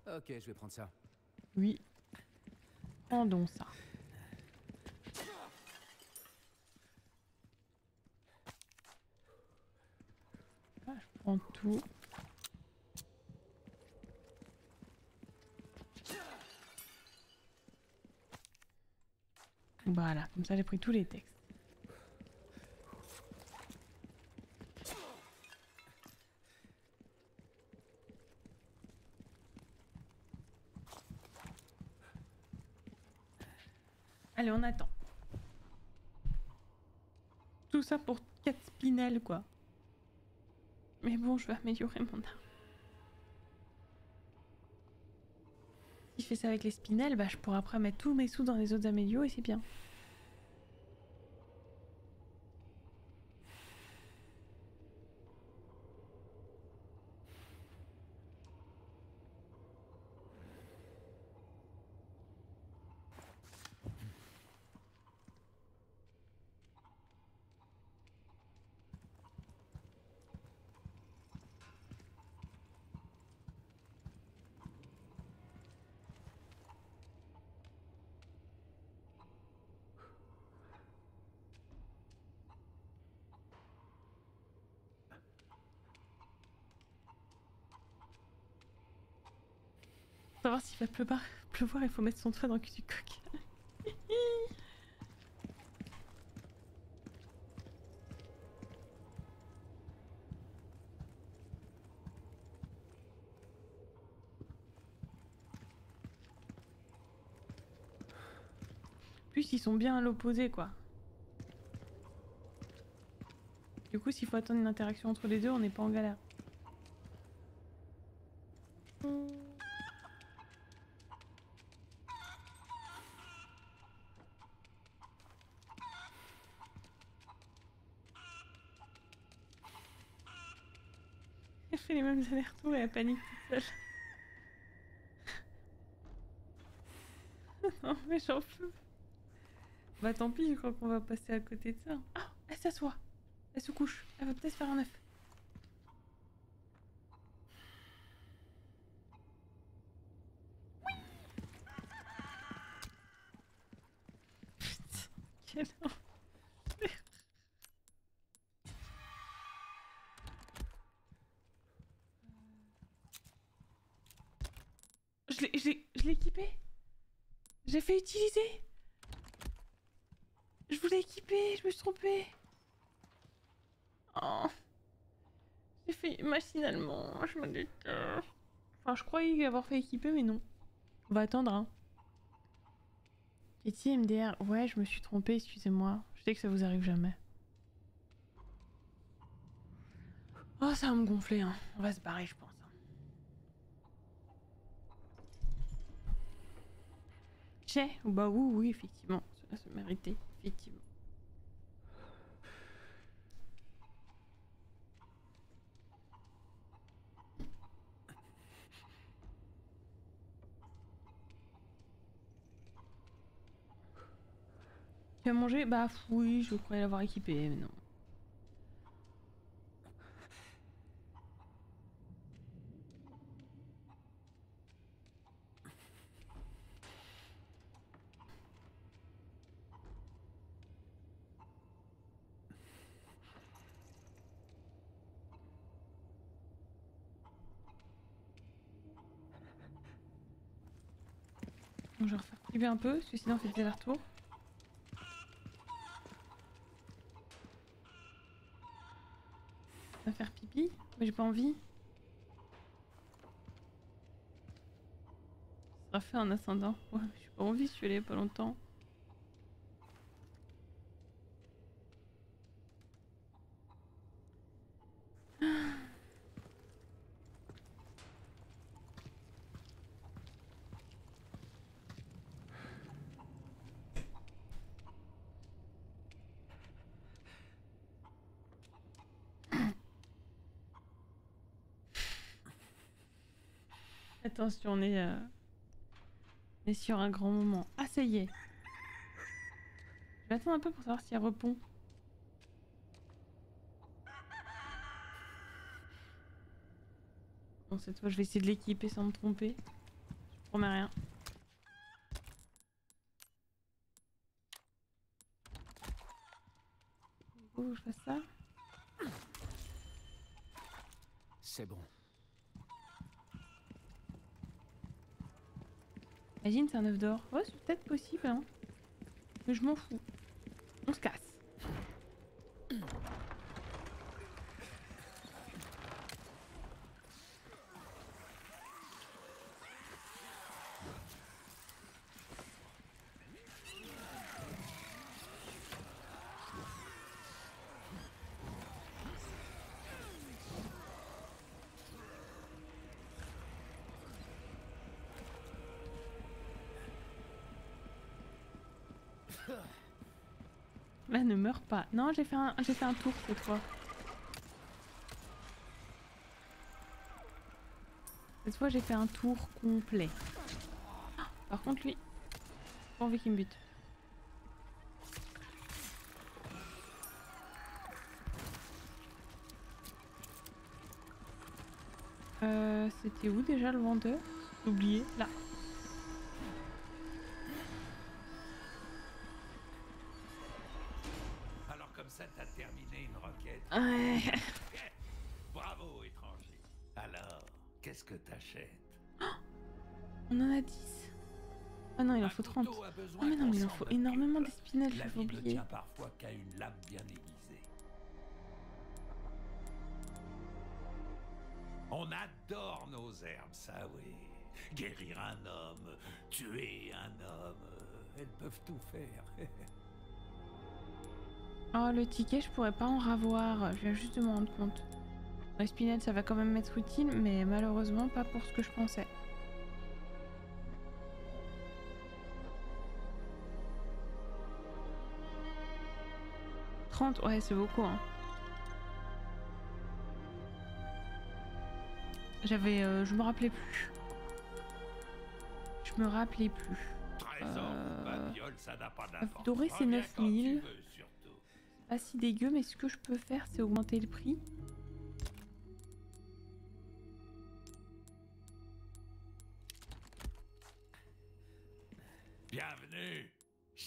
Ok, je vais prendre ça. Oui. Prendons ça. Ah, je prends tout. Voilà, comme ça j'ai pris tous les textes. Allez, on attend. Tout ça pour 4 spinels, quoi. Mais bon, je vais améliorer mon arme. Si je fais ça avec les spinels, bah je pourrai après mettre tous mes sous dans les autres amélios et c'est bien. S'il va pleuvoir, pleuvoir, il faut mettre son doigt dans le cul du coq. Plus ils sont bien à l'opposé quoi. Du coup s'il faut attendre une interaction entre les deux on n'est pas en galère. Elle fait les mêmes allers-retours et elle panique toute seule. non mais j'en peux. Bah tant pis, je crois qu'on va passer à côté de ça. Ah, elle s'assoit. Elle se couche. Elle va peut-être faire un œuf. utilisé Je voulais équiper, je me suis trompée. Oh. J'ai fait machinalement, je me déteste. Enfin, je croyais avoir fait équiper, mais non. On va attendre, hein. Petit MDR, ouais, je me suis trompée, excusez-moi. Je sais que ça vous arrive jamais. Oh, ça va me gonfler, hein. On va se barrer, je pense. Bah oui, oui, effectivement. Cela se méritait, effectivement. Tu as mangé? Bah oui, je croyais l'avoir équipé, mais non. Je vais refaire un peu, sinon on fait des allers-retours. Va faire pipi, mais j'ai pas envie. Ça sera fait en ascendant. J'ai pas envie, je suis allée pas longtemps. Attention, on est, euh, on est sur un grand moment. Ah, ça y est. Je vais attendre un peu pour savoir s'il y a. Bon, cette fois, je vais essayer de l'équiper sans me tromper. Je promets rien. Que je fasse ça. C'est bon. Imagine, c'est un œuf d'or. Ouais, c'est peut-être possible, hein. Mais je m'en fous. On se casse. Là, ne meurs Non, j'ai fait un, fait un tour cette fois. Cette fois, j'ai fait un tour complet. Par contre, lui, pas envie qu'il me bute. Euh, c'était où déjà le vendeur? Oublié. Là. S'en faut énormément d'espinel, La j'avais oublié. tient parfois qu'à une lame bien aiguisée. On adore nos herbes, ça oui. Guérir un homme, tuer un homme, elles peuvent tout faire. Oh, le ticket, je pourrais pas en ravoir. Je viens juste de me rendre compte. L'espinel, ça va quand même m'être utile, mais malheureusement pas pour ce que je pensais. « 30, ouais, c'est beaucoup, hein. J'avais... euh, je me rappelais plus. Je me rappelais plus. Euh, doré, c'est Reviens quand tu 9000. veux, surtout. Pas si dégueu, mais ce que je peux faire, c'est augmenter le prix. Bienvenue.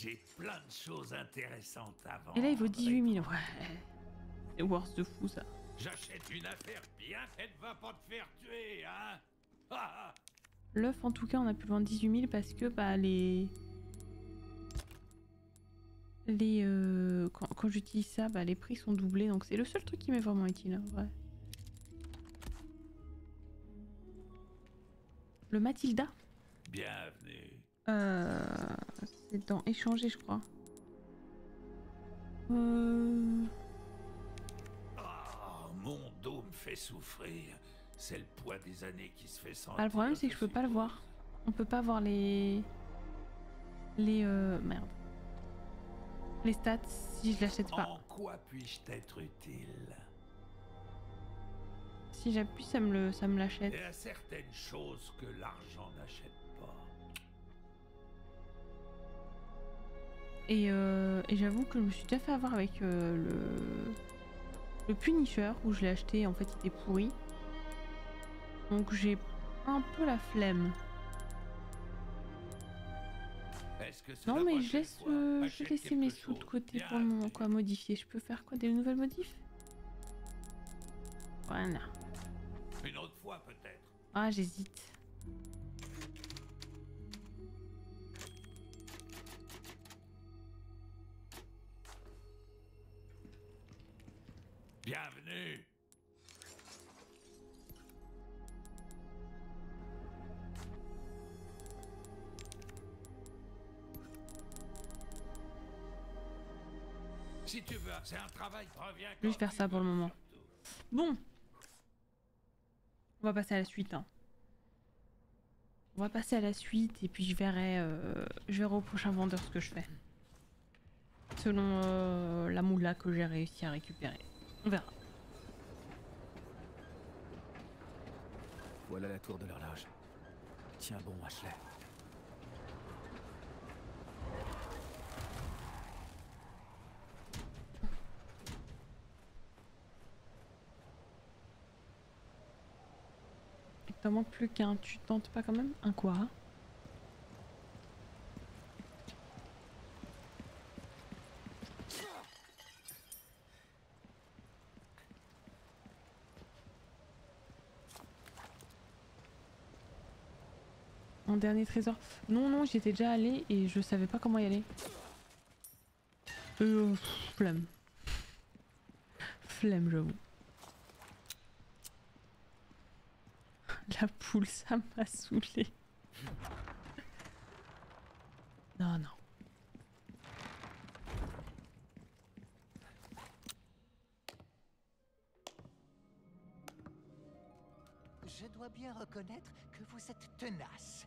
J'ai plein de choses intéressantes à vendre. Et là, il vaut 18 000. Ouais. C'est worth de fou, ça. J'achète une affaire bien, elle va pas te faire tuer, hein. L'œuf, en tout cas, on a pu le vendre 18 000 parce que bah, les. Les. euh, Quand, quand j'utilise ça, bah, les prix sont doublés. Donc, c'est le seul truc qui m'est vraiment utile. hein, ouais. Le Matilda Bienvenue. Euh. C'est dans échanger, je crois. Euh. Oh, mon dos me fait fait souffrir, c'est le poids des années qui se fait sentir. Ah, le problème, c'est que je peux pas le voir. On peut pas voir les. Les. Euh... Merde. Les stats si je l'achète pas. En quoi puis-je t'être utile? Si j'appuie, ça me le, ça me l'achète. Il y a certaines choses que l'argent n'achète Et, euh, et j'avoue que je me suis déjà fait avoir avec euh, le, le Punisher où je l'ai acheté. En fait, il était pourri. Donc j'ai un peu la flemme. Que Non, mais je laisse, euh, je Achète vais laisser mes sous de côté pour le moment. fait. Quoi modifier Je peux faire quoi Des nouvelles modifs? Voilà. Une autre fois peut-être. Ah, j'hésite. Bienvenue. Si tu veux, c'est un travail, reviens Je vais quand faire ça pour le moment. Bon. On va passer à la suite. hein. On va passer à la suite et puis je verrai, euh, je verrai au prochain vendeur ce que je fais. Selon euh, la moula que j'ai réussi à récupérer. On verra. Voilà la tour de l'horloge. Tiens bon, Ashley. Il t'en manque plus qu'un. Tu tentes pas quand même Un quoi? Dernier trésor. Non, non, j'y étais déjà allé et je savais pas comment y aller. Euh, flemme. Flemme, j'avoue. La poule, ça m'a saoulé. Non, non. Je dois bien reconnaître que vous êtes tenace,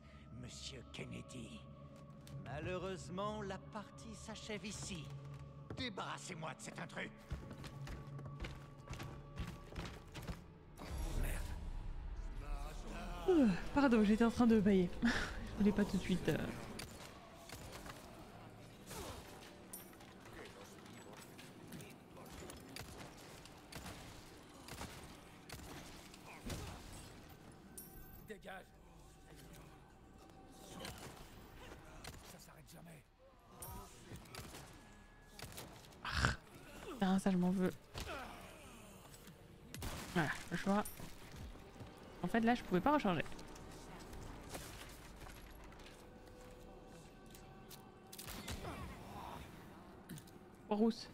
monsieur Kennedy. Malheureusement, la partie s'achève ici. Débarrassez-moi de cet intrus. Euh, Pardon, j'étais en train de bailler. Je voulais pas tout de suite. euh. Là, je pouvais pas recharger. Rousse.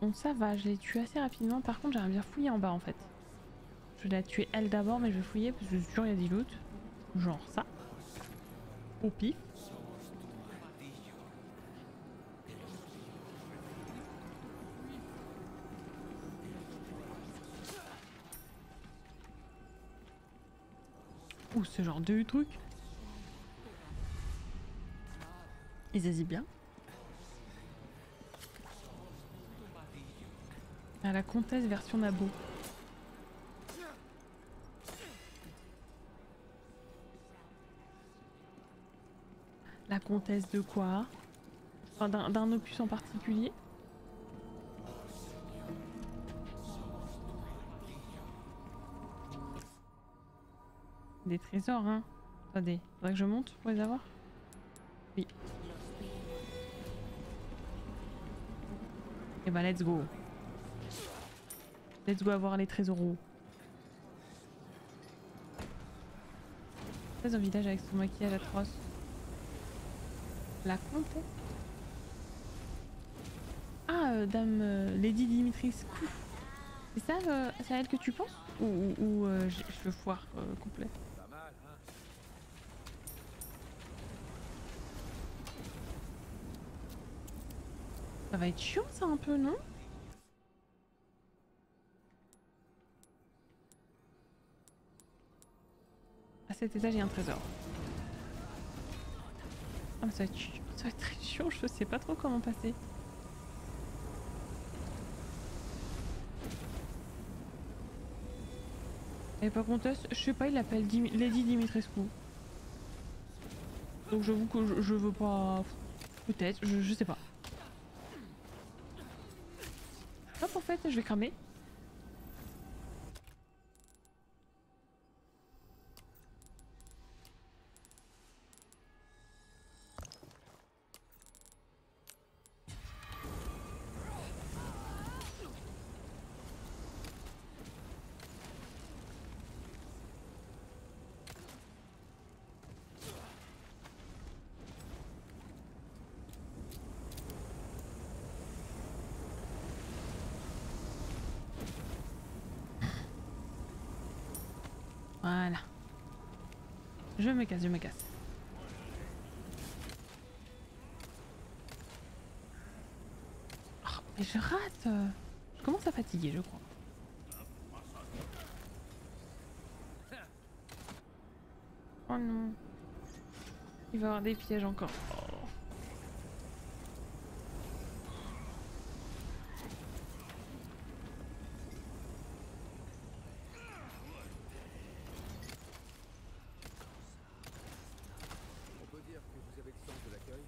Bon, ça va, je l'ai tué assez rapidement. Par contre, j'aimerais bien fouiller en bas en fait. Je l'ai tué elle d'abord, mais je vais fouiller parce que je suis sûr il y a des loot. Genre ça. Au pif. Ce genre de truc. Ils hésitent bien. La comtesse version Nabo. La comtesse de quoi? Enfin, d'un- d'un opus en particulier? Des trésors, hein Attendez, faudrait que je monte pour les avoir Oui. Et bah, let's go. Let's go avoir les trésors. Très un village avec son maquillage atroce. La comtesse Ah, euh, dame euh, Lady Dimitris. C'est ça, euh, à elle que tu penses? Ou, euh, je, je foire complet Pas mal, hein Ça va être chiant ça un peu, non? À cet étage, il y a un trésor. Ah, mais ça va, être, chi- ça va être très chiant, je sais pas trop comment passer. Et par contre, je sais pas, il appelle Dim- Lady Dimitrescu. Donc j'avoue que je, veux pas... Peut-être, je sais pas. Hop, en fait, je vais cramer. Voilà. Je me casse, je me casse. Oh, mais je rate euh. Je commence à fatiguer, je crois. Oh non. Il va y avoir des pièges encore. Oh. On peut dire que vous avez le sens de l'accueil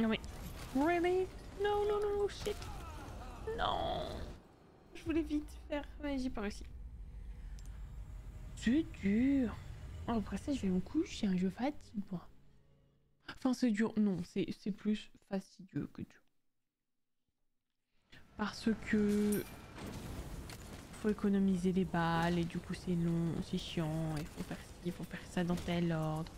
Non mais... Really? Non, non, non, shit. Non. Je voulais vite faire, mais j'ai pas réussi. C'est dur. Oh, Après ça, je vais me coucher, hein, je fatigue. Enfin, c'est dur. Non, c'est c'est plus fastidieux que dur. Parce que... Faut économiser les balles et du coup c'est long, c'est chiant, il faut faire ci, il faut faire ça dans tel ordre.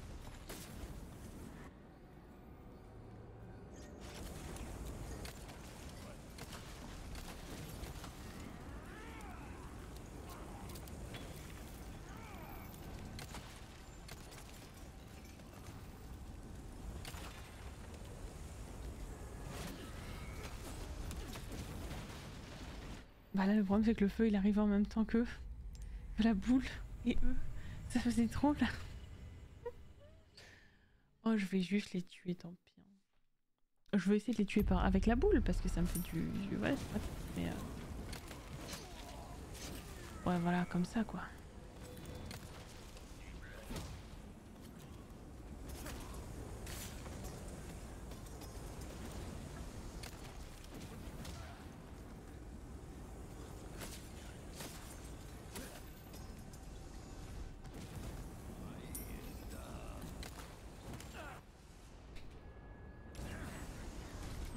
Problème c'est que le feu il arrive en même temps que la boule et eux. Ça faisait trop là. oh je vais juste les tuer tant pis. hein. Je vais essayer de les tuer par avec la boule parce que ça me fait du. du- mais euh, Ouais voilà comme ça quoi.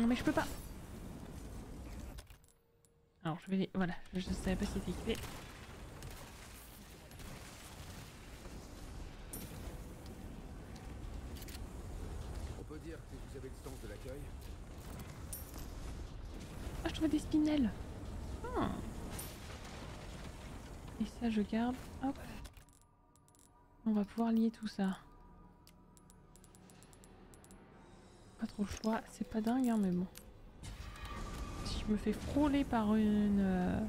Non mais je peux pas. Alors je vais les... Voilà, je savais pas si c'était équipé. On peut dire que vous avez le sens de l'accueil Ah je trouvais des spinels. Ah. Et ça je garde. Hop. On va pouvoir lier tout ça. Choix. C'est pas dingue hein mais bon. Si je me fais frôler par une... euh,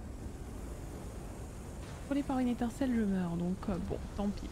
Frôler par une étincelle je meurs donc euh, bon tant pis.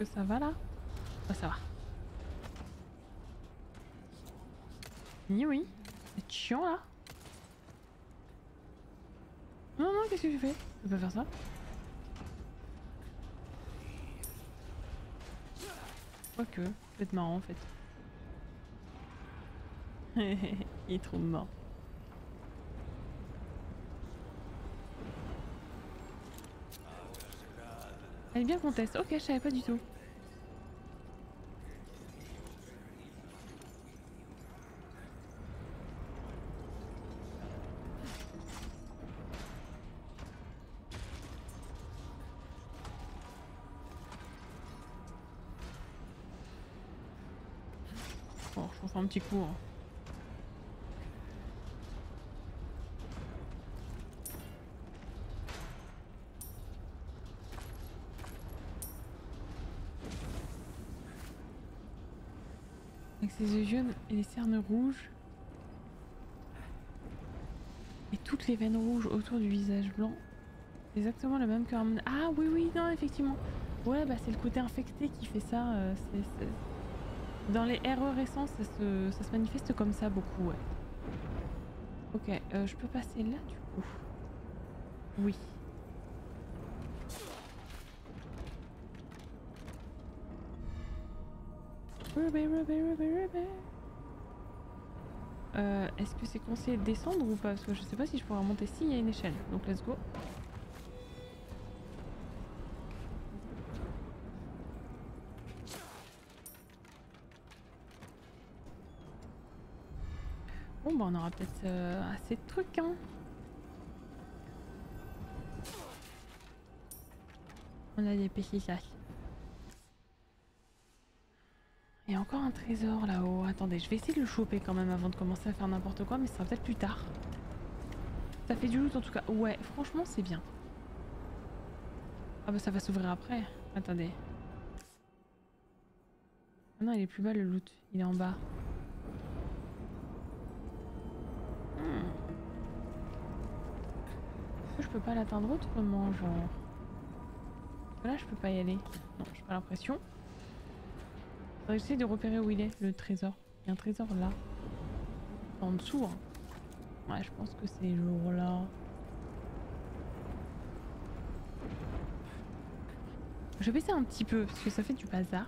Que ça va là Ouais, ça va. Oui, oui. C'est chiant là. Non, non, qu'est-ce que tu fais? Tu peux faire ça? Quoique, ça peut être marrant en fait. Il est trop mort. Est bien conteste. Ok, je savais pas du tout. Bon, je refais un petit coup. hein. Ses yeux jaunes et les cernes rouges. Et toutes les veines rouges autour du visage blanc. Exactement le même que Ah oui, oui, non, effectivement. Ouais, bah c'est le côté infecté qui fait ça. euh, Dans les RE récents, ça se, ça se manifeste comme ça beaucoup, ouais. Ok, euh, je peux passer là du coup? Oui. Euh, Est-ce que c'est conseillé de descendre ou pas Parce que je sais pas si je pourrais remonter. Si, il y a une échelle. Donc let's go. Bon bah on aura peut-être euh, assez de trucs hein. On a des péchissages. Il y a encore un trésor là-haut. Attendez, je vais essayer de le choper quand même avant de commencer à faire n'importe quoi, mais ce sera peut-être plus tard. Ça fait du loot en tout cas. Ouais, franchement c'est bien. Ah bah ça va s'ouvrir après. Attendez. Ah non, il est plus bas le loot. Il est en bas. Hmm. Je peux pas l'atteindre autrement, genre? Là, je peux pas y aller. Non, j'ai pas l'impression. Faudrait essayer de repérer où il est, le trésor. Il y a un trésor là. En dessous, hein. Ouais, je pense que c'est genre là. Je vais baisser un petit peu, parce que ça fait du bazar.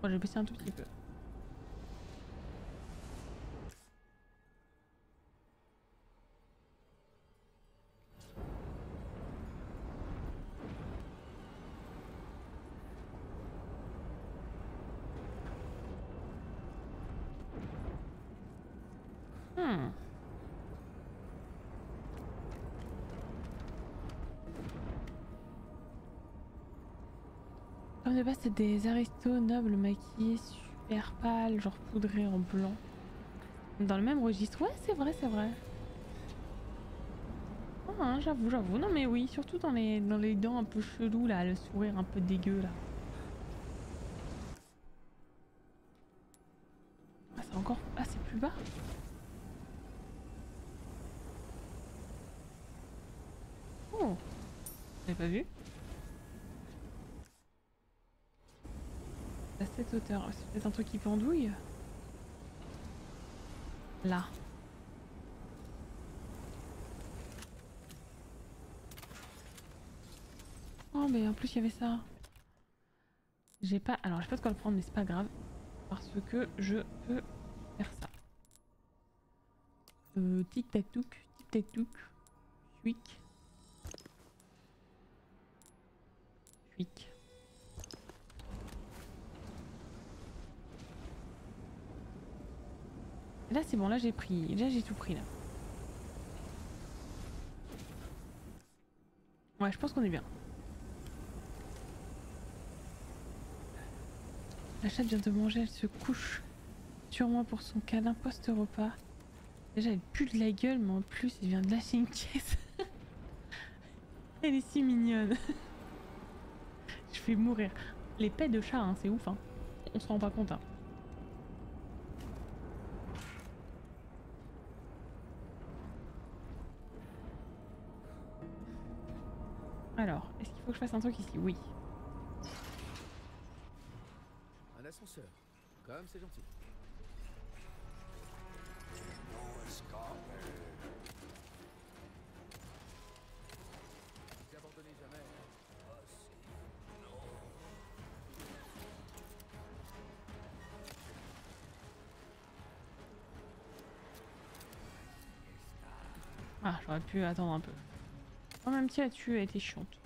Bon, je vais baisser un tout petit peu. C'est des aristos nobles maquillés super pâles, genre poudrés en blanc. Dans le même registre. Ouais, c'est vrai, c'est vrai. Ah, j'avoue, j'avoue. Non, mais oui, surtout dans les, dans les dents un peu chelou là, le sourire un peu dégueu là. Ah, c'est encore. Ah, c'est plus bas. Oh, j'avais pas vu? Cette hauteur, c'est peut-être un truc qui pendouille. Là. Oh, mais en plus il y avait ça. J'ai pas. Alors, j'ai pas de quoi le prendre, mais c'est pas grave. Parce que je peux faire ça. Euh, tic tac touc, tic tac touc. Chuic. Chuic. Là c'est bon, là j'ai pris, là j'ai tout pris là. Ouais, je pense qu'on est bien. La chatte vient de manger, elle se couche. Sûrement pour son câlin post-repas. Déjà, elle pue de la gueule, mais en plus, elle vient de lâcher une caisse. elle est si mignonne. Je vais mourir. Les pets de chat, hein, c'est ouf. Hein. On se rend pas compte. Hein. Faut que je fasse un truc ici Oui. Un ascenseur. Comme c'est gentil. Jamais. Ah, j'aurais pu attendre un peu. Oh, même si là-dessus elle était chiante.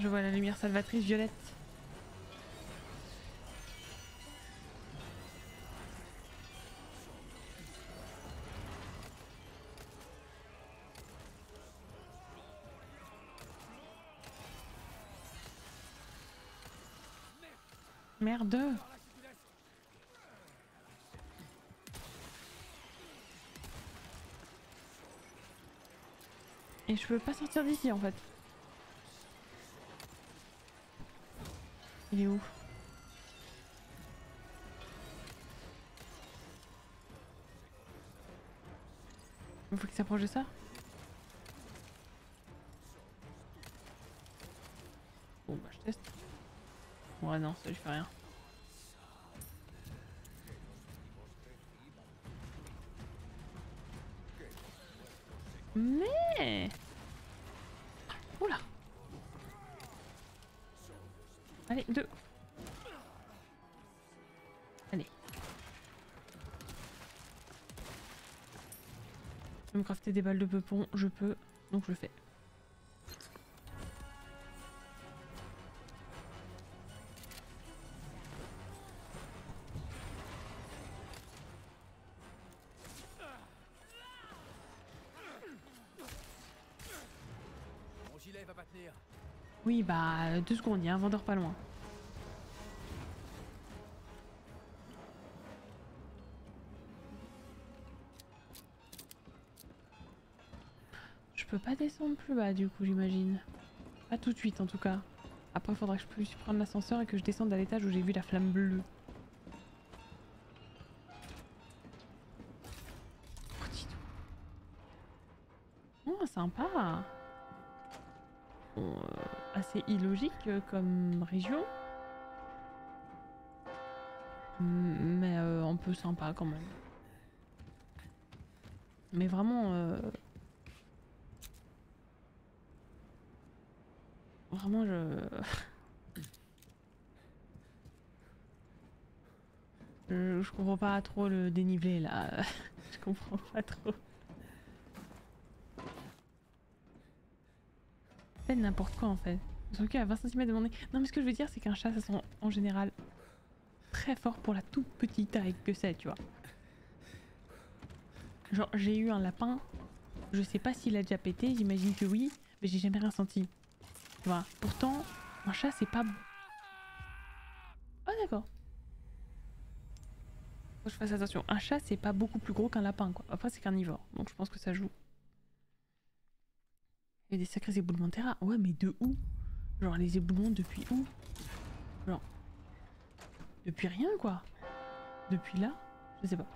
Je vois la lumière salvatrice violette. Merde. Et je peux pas sortir d'ici en fait. Il est où Il faut qu'il s'approche de ça Bon bah je teste. Ouais non, ça lui fait rien. Crafter des balles de peupon, je peux, donc je le fais. Oui, bah, deux secondes, il y a un vendeur pas loin. Peux pas descendre plus bas du coup, j'imagine. Pas tout de suite en tout cas. Après, faudra que je puisse prendre l'ascenseur et que je descende à l'étage où j'ai vu la flamme bleue. Oh. Oh, sympa. Bon, euh, assez illogique euh, comme région. Mais euh, un peu sympa quand même. Mais vraiment... euh, Vraiment, je... je... Comprends pas trop le dénivelé là. je comprends pas trop. fait n'importe quoi en fait. Sauf qu'à 20 cm de mon nez. Non mais ce que je veux dire c'est qu'un chat ça sent en général très fort pour la toute petite taille que c'est, tu vois. Genre j'ai eu un lapin, je sais pas s'il a déjà pété, j'imagine que oui, mais j'ai jamais rien senti. Pourtant, un chat c'est pas bon. Ah d'accord. Faut que je fasse attention. Un chat c'est pas beaucoup plus gros qu'un lapin quoi. Après c'est carnivore, donc je pense que ça joue. Il y a des sacrés éboulements de terrain. Ouais, mais de où? Genre les éboulements depuis où? Genre. Depuis rien quoi. Depuis là? Je sais pas.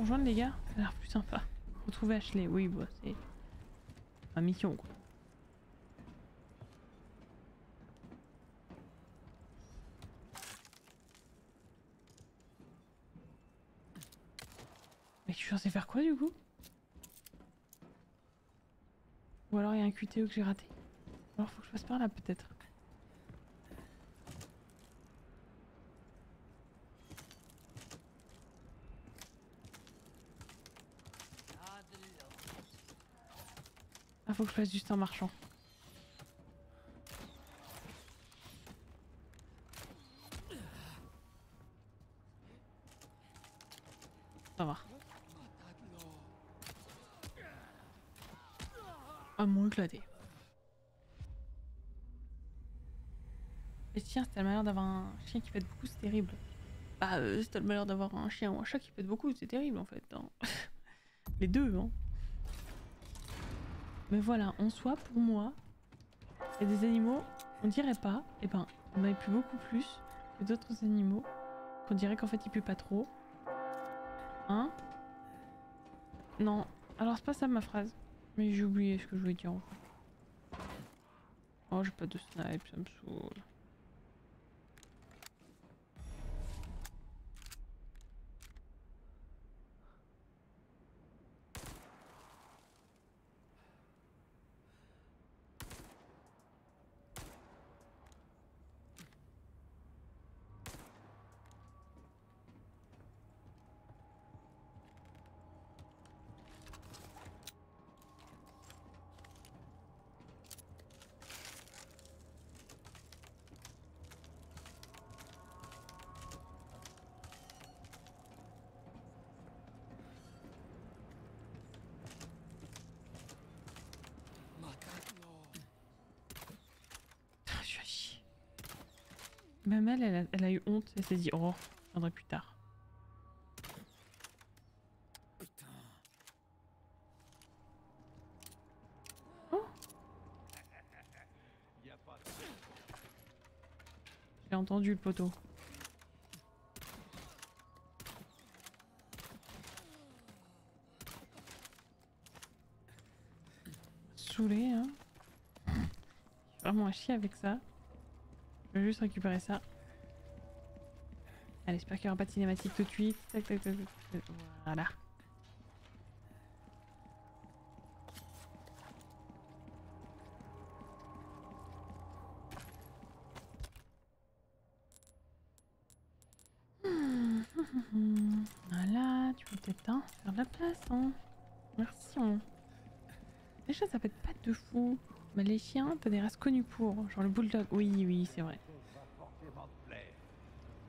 Rejoindre les gars? Ça a l'air plus sympa. Retrouver Ashley, oui, bah, c'est ma mission quoi. Mais je suis censé faire quoi du coup? Ou alors il y a un QTE que j'ai raté. Alors faut que je passe par là peut-être. Ah, que je fasse juste en marchant. Ça va. Ah, mon éclaté. Et tiens, si t'as le malheur d'avoir un chien qui pète beaucoup, c'est terrible. Bah, euh, si t'as le malheur d'avoir un chien ou un chat qui pète beaucoup, c'est terrible en fait. hein. Les deux, hein. Mais voilà, en soi, pour moi, il y a des animaux, on dirait pas, et ben, on en pue beaucoup plus que d'autres animaux, qu'on dirait qu'en fait ils puent pas trop. Hein? Non, alors c'est pas ça ma phrase, mais j'ai oublié ce que je voulais dire en fait. Oh, j'ai pas de snipe, ça me saoule. Ah, je suis à chier. Elle, a, eu honte. Elle s'est dit, oh, je viendrai plus tard. Oh J'ai entendu le poteau. Saoulé, hein. Vraiment à chier avec ça. Je vais juste récupérer ça. J'espère qu'il n'y aura pas de cinématique tout de suite. Voilà. Voilà, tu peux peut-être hein, faire de la place. Hein. Merci. Hein. Déjà, ça peut être pas de fou. Mais les chiens, t'as des races connues pour. Genre le bulldog. Oui, oui, c'est vrai.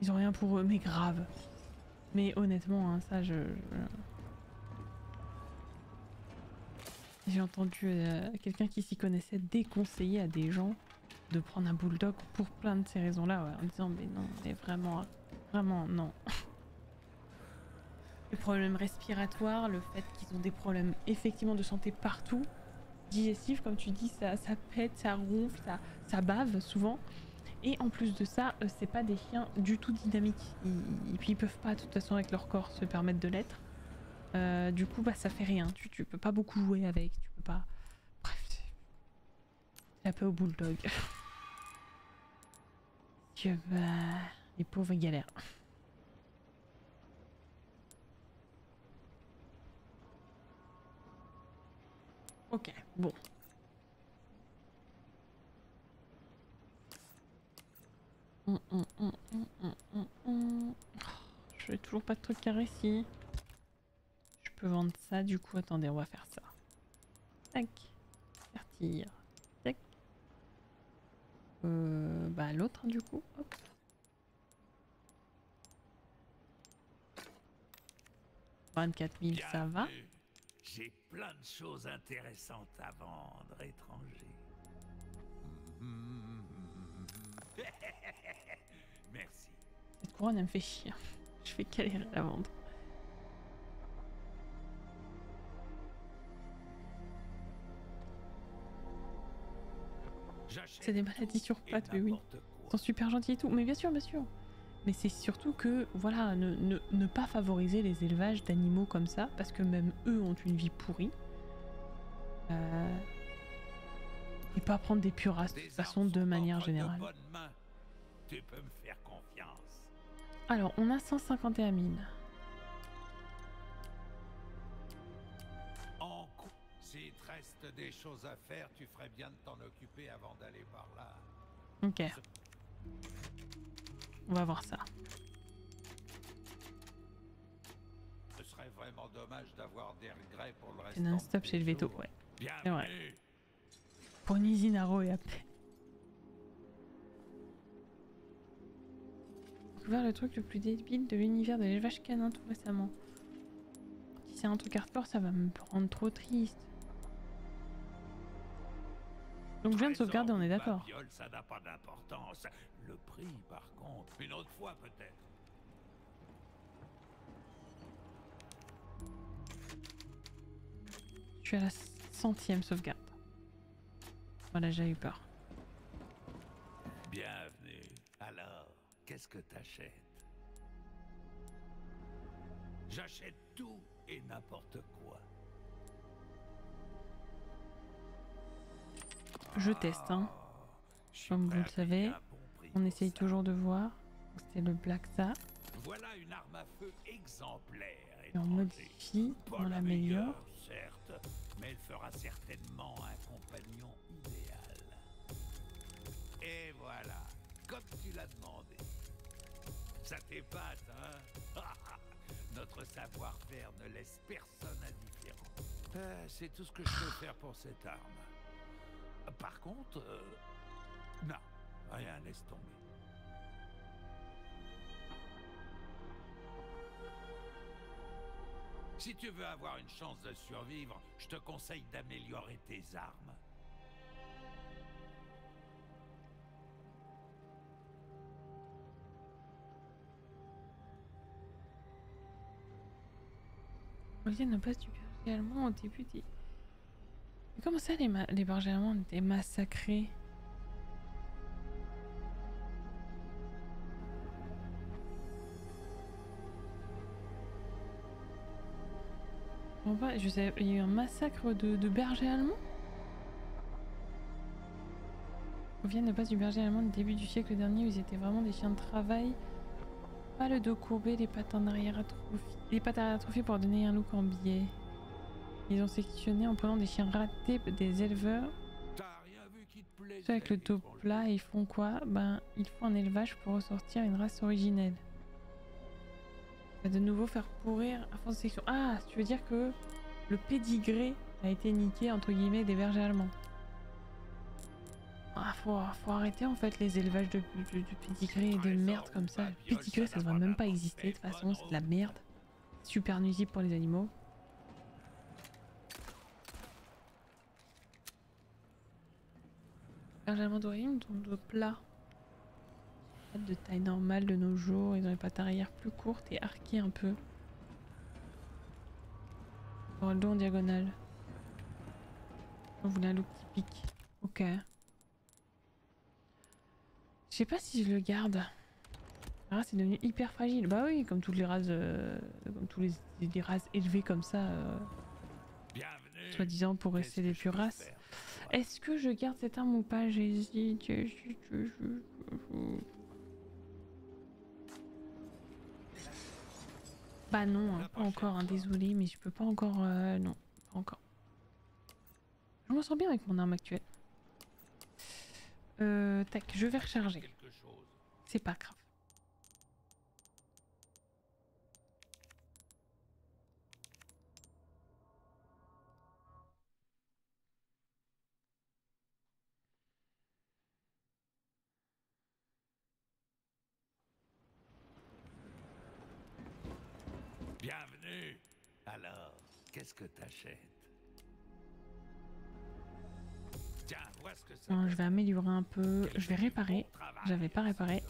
Ils ont rien pour eux, mais grave. Mais honnêtement, hein, ça, je. J'ai entendu euh, quelqu'un qui s'y connaissait déconseiller à des gens de prendre un bulldog pour plein de ces raisons-là, ouais, en disant mais non, mais vraiment, vraiment non. Les problèmes respiratoires, le fait qu'ils ont des problèmes effectivement de santé partout, digestif, comme tu dis, ça, pète, ça ronfle, ça bave souvent. Et en plus de ça, euh, c'est pas des chiens du tout dynamiques. Ils, et puis ils peuvent pas, de toute façon, avec leur corps, se permettre de l'être. Euh, du coup, bah ça fait rien. Tu, tu peux pas beaucoup jouer avec. Tu peux pas. Bref, c'est la paix au bulldog. que bah, les pauvres galèrent. Ok, bon. Je n'ai toujours pas de truc carré ici. Je peux vendre ça du coup. Attendez, on va faire ça. Tac. Partir. Tac. Euh, bah l'autre hein, du coup. Hop. « 24 000, ça va. J'ai plein de choses intéressantes à vendre, étranger. Couronne, elle me fait chier. Je vais galérer à la vendre. C'est des maladies sur pattes, mais oui. Ils sont super gentils et tout. Mais bien sûr, bien sûr. Mais c'est surtout que, voilà, ne, ne, ne pas favoriser les élevages d'animaux comme ça, parce que même eux ont une vie pourrie. Euh, Et pas prendre des pures races de toute façon, de manière générale. Tu peux me. Alors, on a 151 000. En S'il te reste des choses à faire, tu ferais bien de t'en occuper avant d'aller par là. Ok. On va voir ça. Ce serait vraiment dommage d'avoir des regrets pour le reste. C'est non-stop chez le veto, ouais. C'est vrai. Pour une usine à et à paix. Découvert le truc le plus débile de l'univers de l'élevage canin tout récemment. Si c'est un truc hardcore, ça va me rendre trop triste. Donc je viens de sauvegarder, on est d'accord. Ça n'a pas d'importance. Le prix, par contre, une autre fois peut-être. Je suis à la centième sauvegarde. Voilà, j'ai eu peur. Qu'est-ce que t'achètes? J'achète tout et n'importe quoi. Je teste, hein. Ah, Comme vous le savez, On essaye toujours de voir. C'était le Black Ça. Voilà une arme à feu exemplaire. Et on modifie, on la l'améliore. meilleure, certes, mais elle fera certainement un compagnon idéal. Et voilà, comme tu l'as demandé. Ça t'épate, hein? Notre savoir-faire ne laisse personne indifférent. Euh, C'est tout ce que je peux faire pour cette arme. Par contre, euh, non, rien, laisse tomber. Si tu veux avoir une chance de survivre, je te conseille d'améliorer tes armes. Olivier ne passe du berger allemand au début des... Mais comment ça les, les bergers allemands étaient massacrés? Je sais, il y a eu un massacre de, de bergers allemands Olivier ne passe du berger allemand du début du siècle dernier où ils étaient vraiment des chiens de travail. Pas le dos courbé, les pattes en arrière atrophiées. Les pattes arrière pour donner un look en biais. Ils ont sélectionné en prenant des chiens ratés des éleveurs. Avec le dos plat, ils font quoi? Ben, ils font un élevage pour ressortir une race originelle. Va de nouveau faire pourrir à force de sélection. Ah, tu veux dire que le pédigré a été niqué entre guillemets des bergers allemands. Ah, faut, faut arrêter en fait les élevages de, de, de et de merde comme ça. Pédigré, ça devrait même pas exister de toute façon, c'est de la merde. Super nuisible pour les animaux. Allemand d'origine, ton dos plat. De taille normale de nos jours, ils ont les pattes arrière plus courtes et arquées un peu. Pour le dos en diagonale. On voulait un look typique. Ok. Je sais pas si je le garde. La race est devenue hyper fragile. Bah oui, comme toutes les races, euh, comme tous les, les races élevées comme ça, euh, soi-disant pour rester des pures races. Est-ce que je garde cette arme ou pas J'hésite. Bah non, hein, pas encore, hein, désolé, mais je peux pas encore... euh, non, pas encore. Je m'en sors bien avec mon arme actuelle. Euh, tac, je vais recharger. C'est pas grave. Bienvenue. Alors, qu'est-ce que t'achètes? Non, je vais améliorer un peu. Je vais réparer. J'avais pas réparé.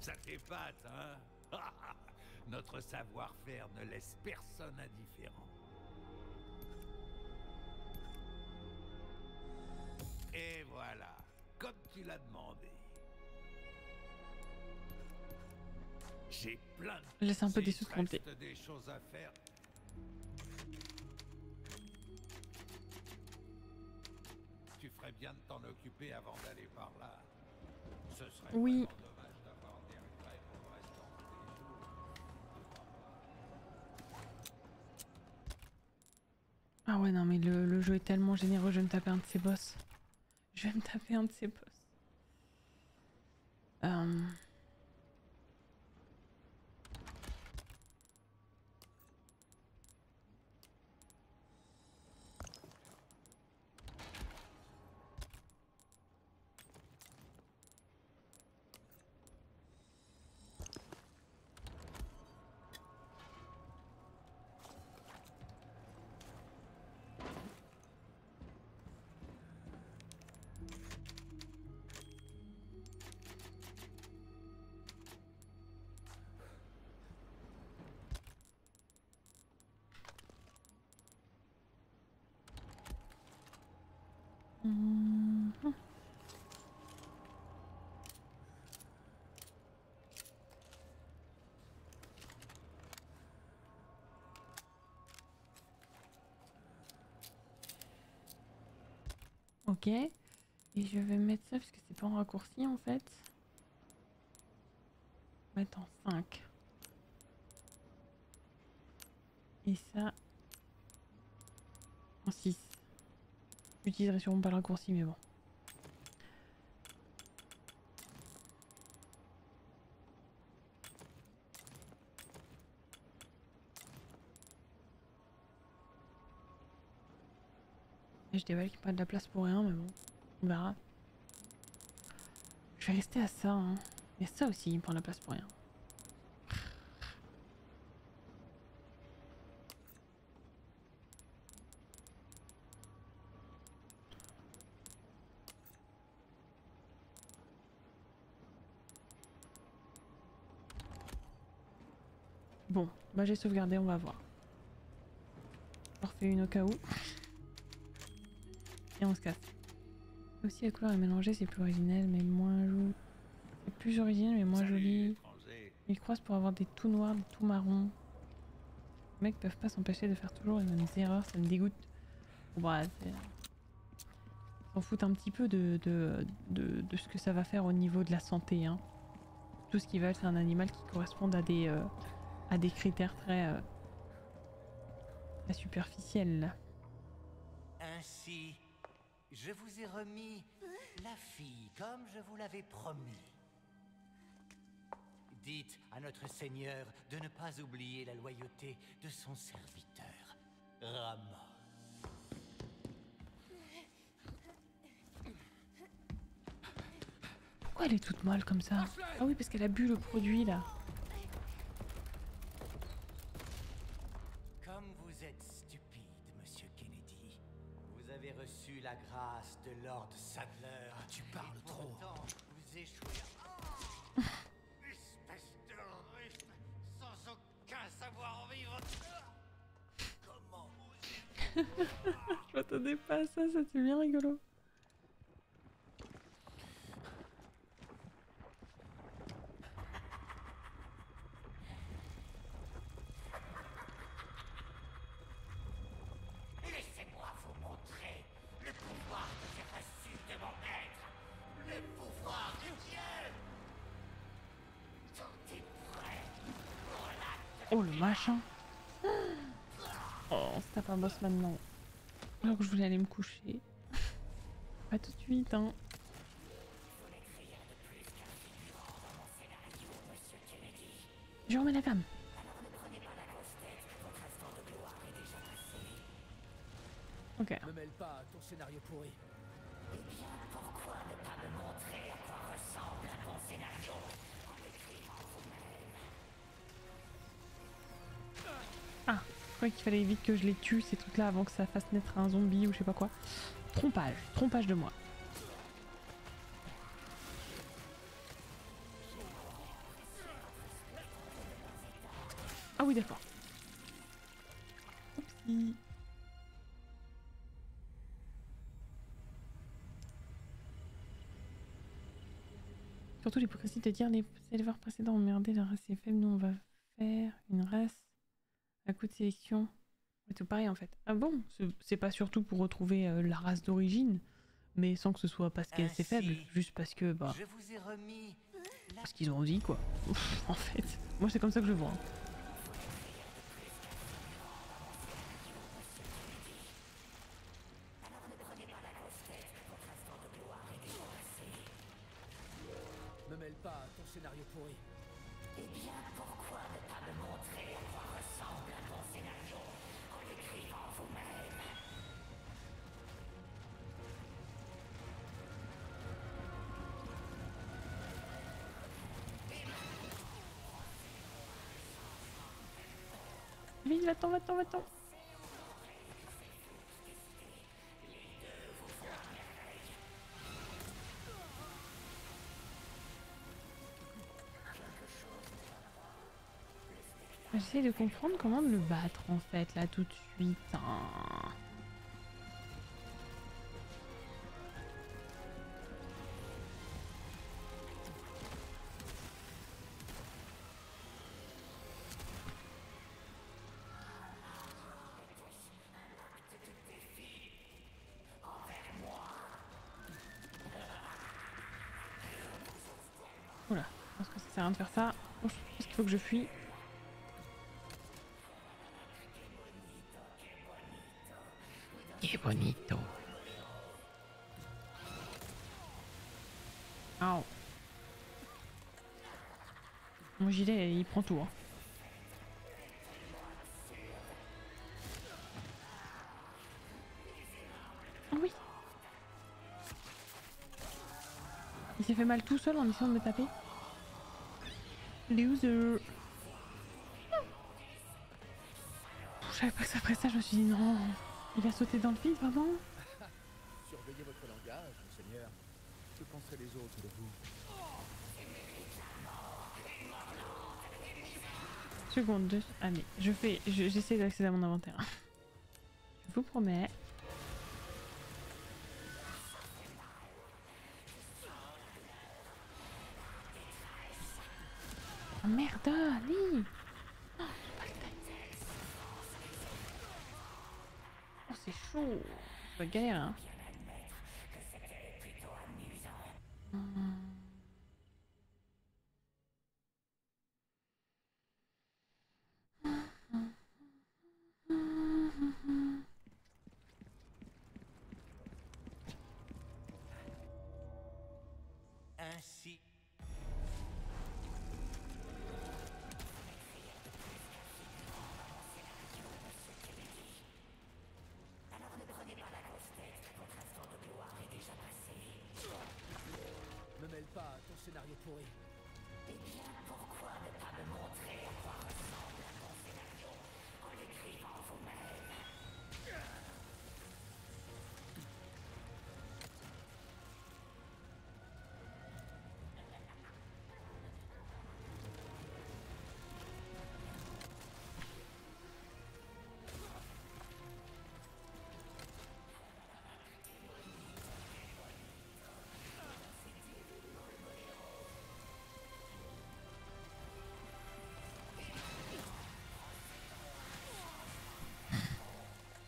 Ça t'épate, hein? Notre savoir-faire ne laisse personne indifférent. Et voilà, comme tu l'as demandé. J'ai plein laisse un peu des sous compter. des choses à faire. Tu ferais bien de t'en occuper avant d'aller par là. Ce serait Oui. vraiment dommage d'avoir des regrets pour le restant de tes jours. Ah ouais, non, mais le, le jeu est tellement généreux, je vais me taper un de ses boss. Je vais me taper un de ses boss. Euh, Et je vais mettre ça parce que c'est pas en raccourci en fait. Mettre en 5. Et ça en 6. J'utiliserai sûrement pas le raccourci mais bon. Et je déballe qu'il n'y a pas de la place pour rien mais bon. On verra. Je vais rester à ça. Hein. Il a ça aussi qui prend la place pour rien. Bon, bah j'ai sauvegardé, on va voir. On refait une au cas où. On se casse. Aussi la couleur est mélangée, c'est plus originel mais moins joli. C'est plus original mais moins joli. Ils croisent pour avoir des tout noirs, des tout marrons. Les mecs peuvent pas s'empêcher de faire toujours les mêmes erreurs, ça me dégoûte. Bon, bah, c'est- s'en foutent un petit peu de, de, de, ce que ça va faire au niveau de la santé. Hein. Tout ce qui va être un animal qui corresponde à des, euh, à des critères très, euh, très superficiels. Ainsi, je vous ai remis la fille, comme je vous l'avais promis. Dites à notre Seigneur de ne pas oublier la loyauté de son serviteur, Rama. Pourquoi elle est toute molle comme ça? Ah oui, parce qu'elle a bu le produit là. Grâce de Lord Sadler. tu parles trop. Vous échouez. Ah Espèce de russe, sans aucun savoir-vivre. Comment osez Je m'attendais pas à ça, c'était bien rigolo. Laissez-moi vous montrer le pouvoir que j'ai reçu de mon maître. Le pouvoir de Dieu. Tout est prêt pour Oh machin Oh, c'est tape un boss maintenant. Alors que je voulais aller me coucher. Pas tout de suite, hein. Je remets la femme. Ok. Mêle pas à ton scénario pourri. Croyais qu'il fallait vite que je les tue ces trucs là avant que ça fasse naître un zombie ou je sais pas quoi. Trompage, trompage de moi. Ah oui d'accord. Oupsie. Surtout l'hypocrisie de dire les éleveurs précédents ont merdé, la race est faible, nous on va faire une race à coup de sélection. C'est tout pareil en fait. Ah bon C'est- pas surtout pour retrouver euh, la race d'origine, mais sans que ce soit parce qu'elle c'est faible, Ainsi, juste parce que bah Je vous ai remis la parce qu'ils ont dit quoi. en fait, moi c'est comme ça que je le vois. hein. Vite, va-t'en, va-t'en, va-t'en. J'essaie de comprendre comment le battre en fait là tout de suite. hein. De faire ça. Je pense qu'il faut que je fuis. Que bonito. Au. Mon gilet, il prend tout. Hein. Ah oui. Il s'est fait mal tout seul en essayant de me taper. Loser. Je savais pas que ça ferait ça, je me suis dit non. Il a sauté dans le vide, vraiment Surveillez votre langage, monseigneur. Que penseraient les autres de vous? Seconde, deux. Allez, je fais. je- J'essaie d'accéder à mon inventaire. Je vous promets. Je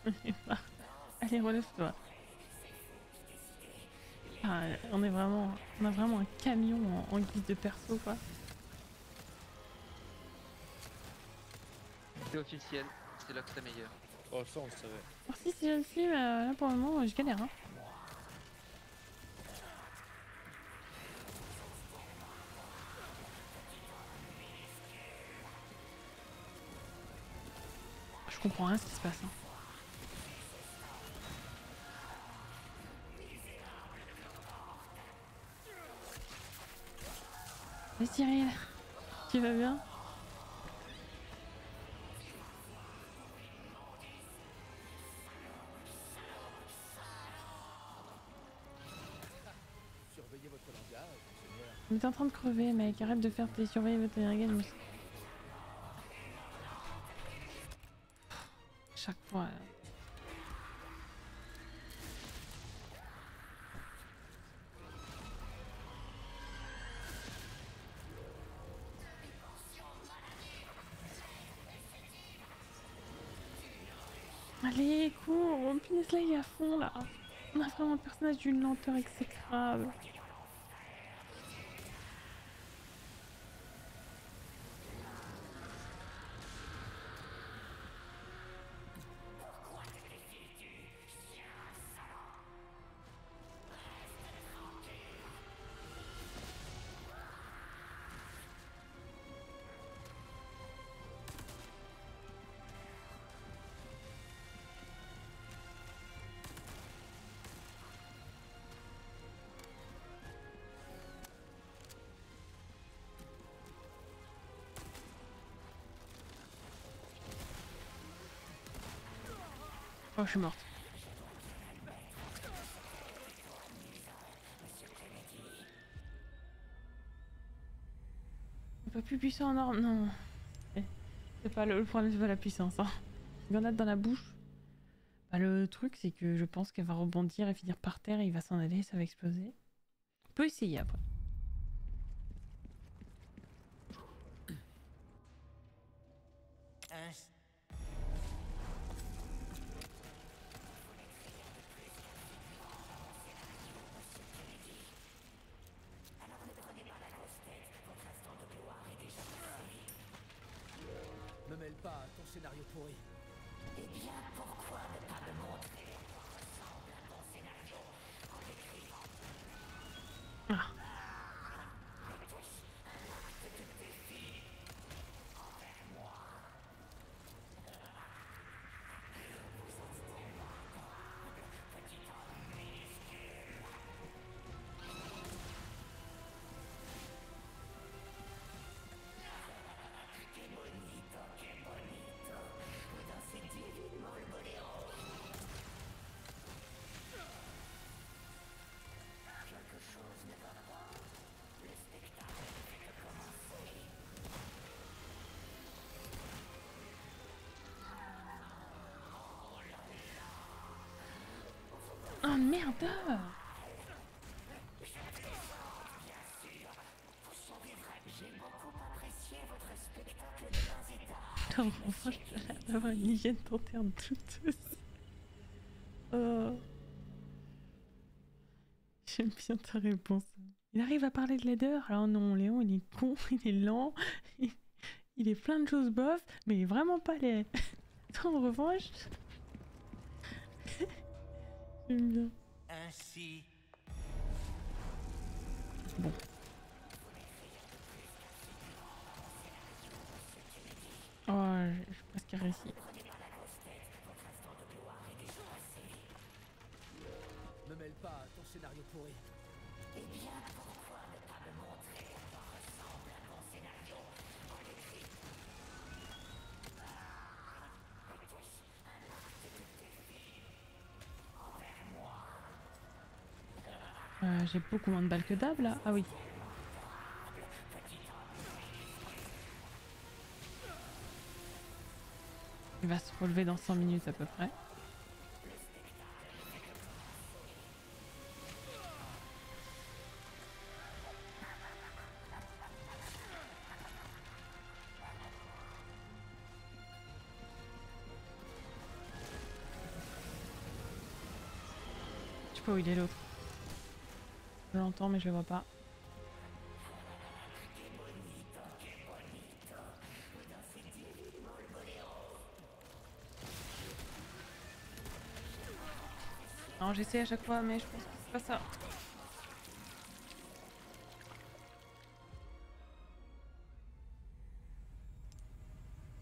Allez, relève-toi. Ah, on est vraiment, on a vraiment un camion en, en guise de perso quoi. C'est officiel, c'est là que c'est meilleur. Oh, ça, on le savait. Merci si je le suis, mais euh, là pour le moment je galère. Hein. Je comprends rien ce qui se passe. hein. Mais Cyril, tu vas bien. On est en train de crever, mec. Arrête de faire tes surveiller votre est à fond là. On a vraiment un personnage d'une lenteur exécrable. Je suis morte. Pas plus puissant en or, non. C'est pas le, problème, c'est pas la puissance. Hein. Grenade dans la bouche. Bah, le truc, c'est que je pense qu'elle va rebondir et finir par terre et il va s'en aller, ça va exploser. On peut essayer après. Oh merde Putain, enfin, je une hygiène dentaire douteuse. Oh. J'aime bien ta réponse. Il arrive à parler de laideur Alors non, Léon, il est con, il est lent, il, il est plein de choses bof, mais il est vraiment pas laid. en revanche... Ainsi, Oh, je je suis presque réussi. Me mêle pas à ton scénario pourri. J'ai beaucoup moins de balles que d'hab là. Ah oui. Il va se relever dans 100 minutes à peu près. Je sais pas où il est l'autre. Je l'entends mais je le vois pas. Non, j'essaie à chaque fois, mais je pense que c'est pas ça.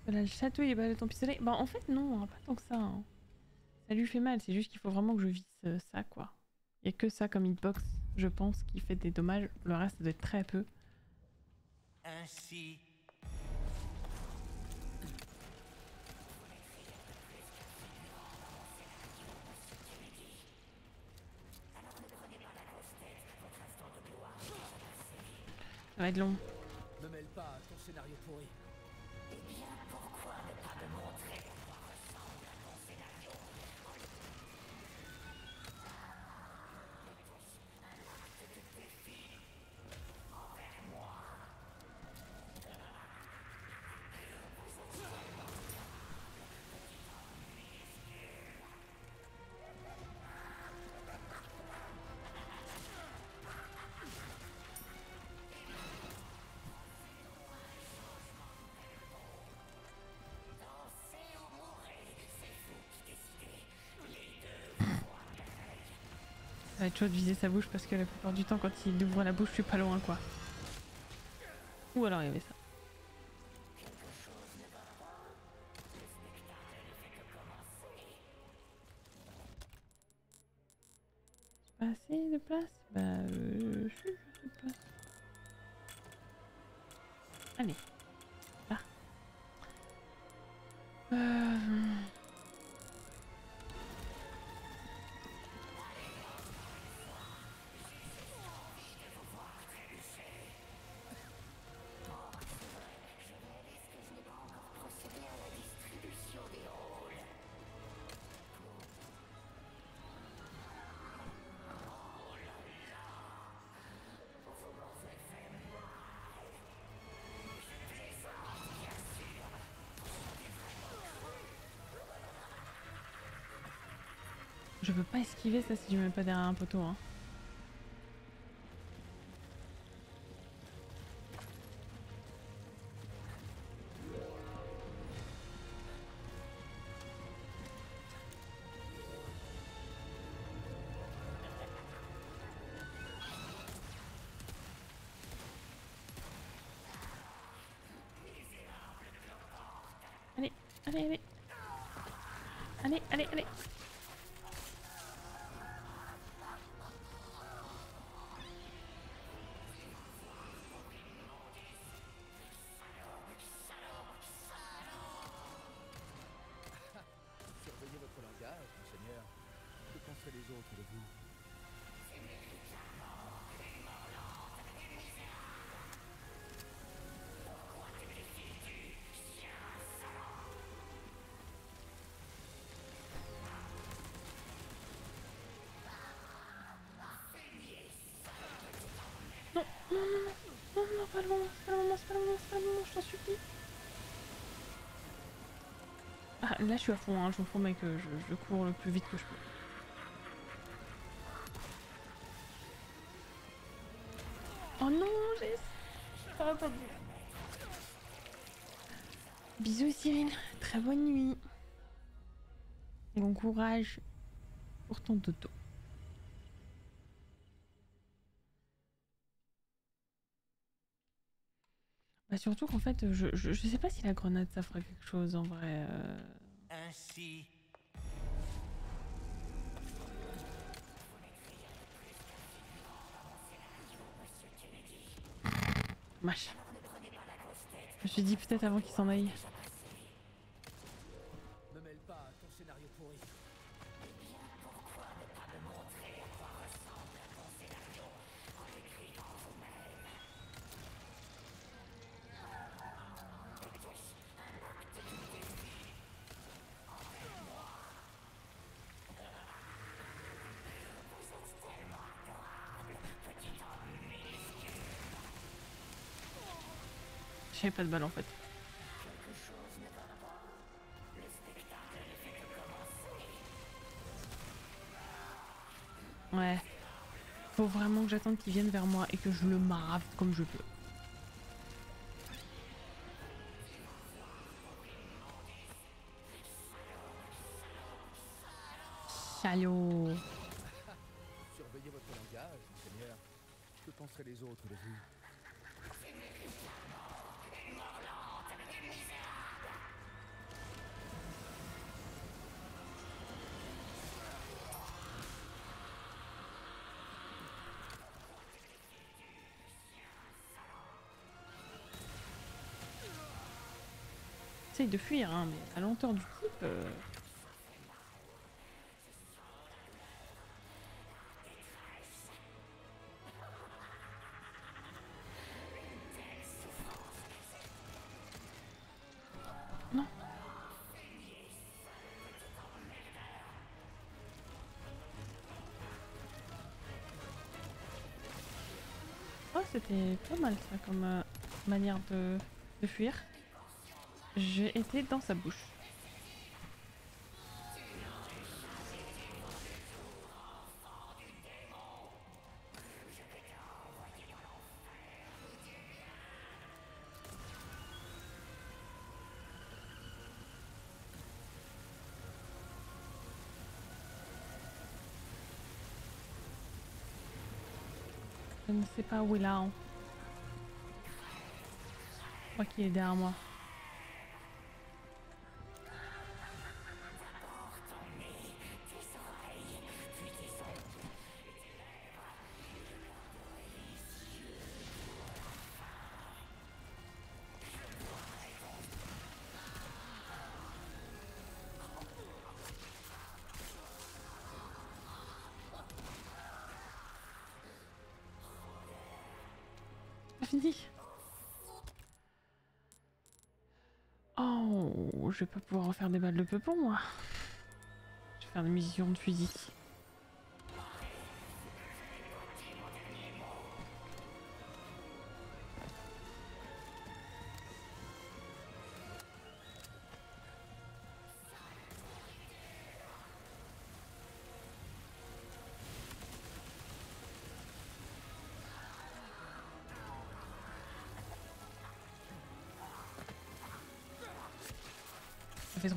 Là, le château, il est pas de ton pistolet. Bah, en fait, non, hein, pas tant que ça. hein. Ça lui fait mal, c'est juste qu'il faut vraiment que je vise euh, ça, quoi. Il a que ça comme hitbox, je pense, qui fait des dommages. Le reste, ça doit être très peu. ainsi, Ça va être long. Me mêle pas à ton scénario pourri. Va être chaud de viser sa bouche parce que la plupart du temps, quand il ouvre la bouche, je suis pas loin, quoi. Ou alors il y avait ça. Je peux pas esquiver ça si je me mets pas derrière un poteau. Hein. C'est c'est c'est je t'en supplie. Ah, là je suis à fond, hein, je vous promets que je, je cours le plus vite que je peux. Oh non, j'ai... Ça pas bien. Bisous Cyril, très bonne nuit. Bon courage pour ton dodo. Surtout qu'en fait, je, je, je sais pas si la grenade ça ferait quelque chose en vrai. euh. Ainsi, Mâche. Je me suis dit peut-être avant qu'il s'en aille. Pas de balle en fait. Ouais. Faut vraiment que j'attende qu'il vienne vers moi et que je le marave comme je peux. De fuir, hein, mais à lenteur du type. euh, Non. Oh, c'était pas mal ça comme euh, manière de, de fuir. J'ai été dans sa bouche. Je ne sais pas où il est. hein. Je crois qu'il est derrière moi. Je vais pas pouvoir refaire des balles de peu pour moi. Je vais faire des missions de fusil.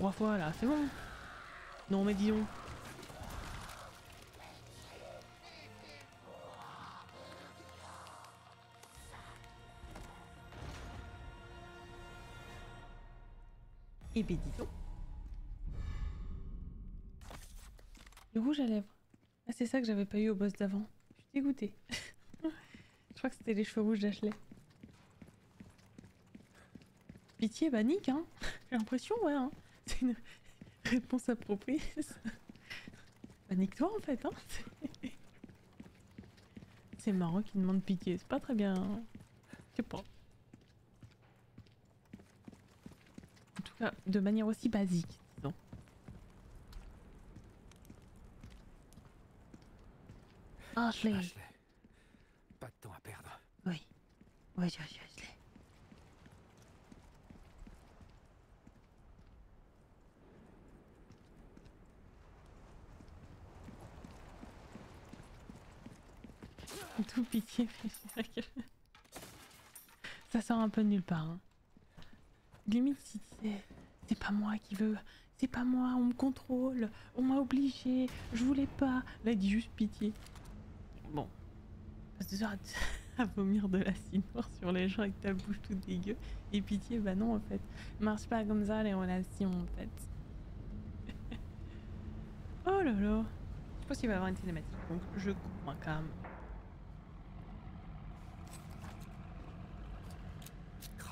Trois fois là, c'est bon. Non mais dis donc. Et ben dis donc. Le rouge à lèvres. Ah, c'est ça que j'avais pas eu au boss d'avant. Je suis dégoûtée. Je crois que c'était les cheveux rouges d'Ashley. Pitié, bah nique, hein. J'ai l'impression, ouais. Hein. C'est une réponse appropriée. bah nique-toi en fait, hein. C'est- marrant qu'il demande pitié. C'est pas très bien. hein. Je sais pas. En tout cas, de manière aussi basique, disons. Ashley. Ashley. Pas de temps à perdre. Oui. Oui, oui, oui, Ashley. Tout pitié, mais c'est vrai que... Ça sort un peu de nulle part. hein. Limite, si c'est... Pas moi qui veux... C'est pas moi, on me contrôle, on m'a obligé, je voulais pas. Là, il dit juste pitié. Bon. Parce que à vomir de l'acide noir sur les gens avec ta bouche toute dégueu. Et pitié, bah non en fait. Marche pas comme ça les relations en fait. oh là là. Je pense qu'il va y avoir une cinématique, donc je coupe quand.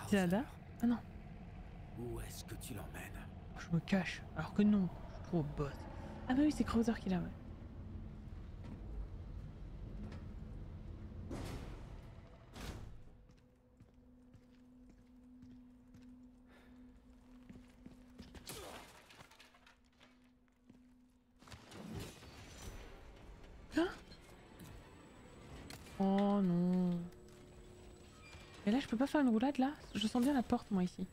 C'est Ada Ah non, Où est-ce que tu l'emmènes? Je me cache. Alors que non, je suis trop boss. Ah bah oui, c'est Krauser qui l'a, ouais. Hein Oh non. Mais là, je peux pas faire une roulade là? Je sens bien la porte moi ici.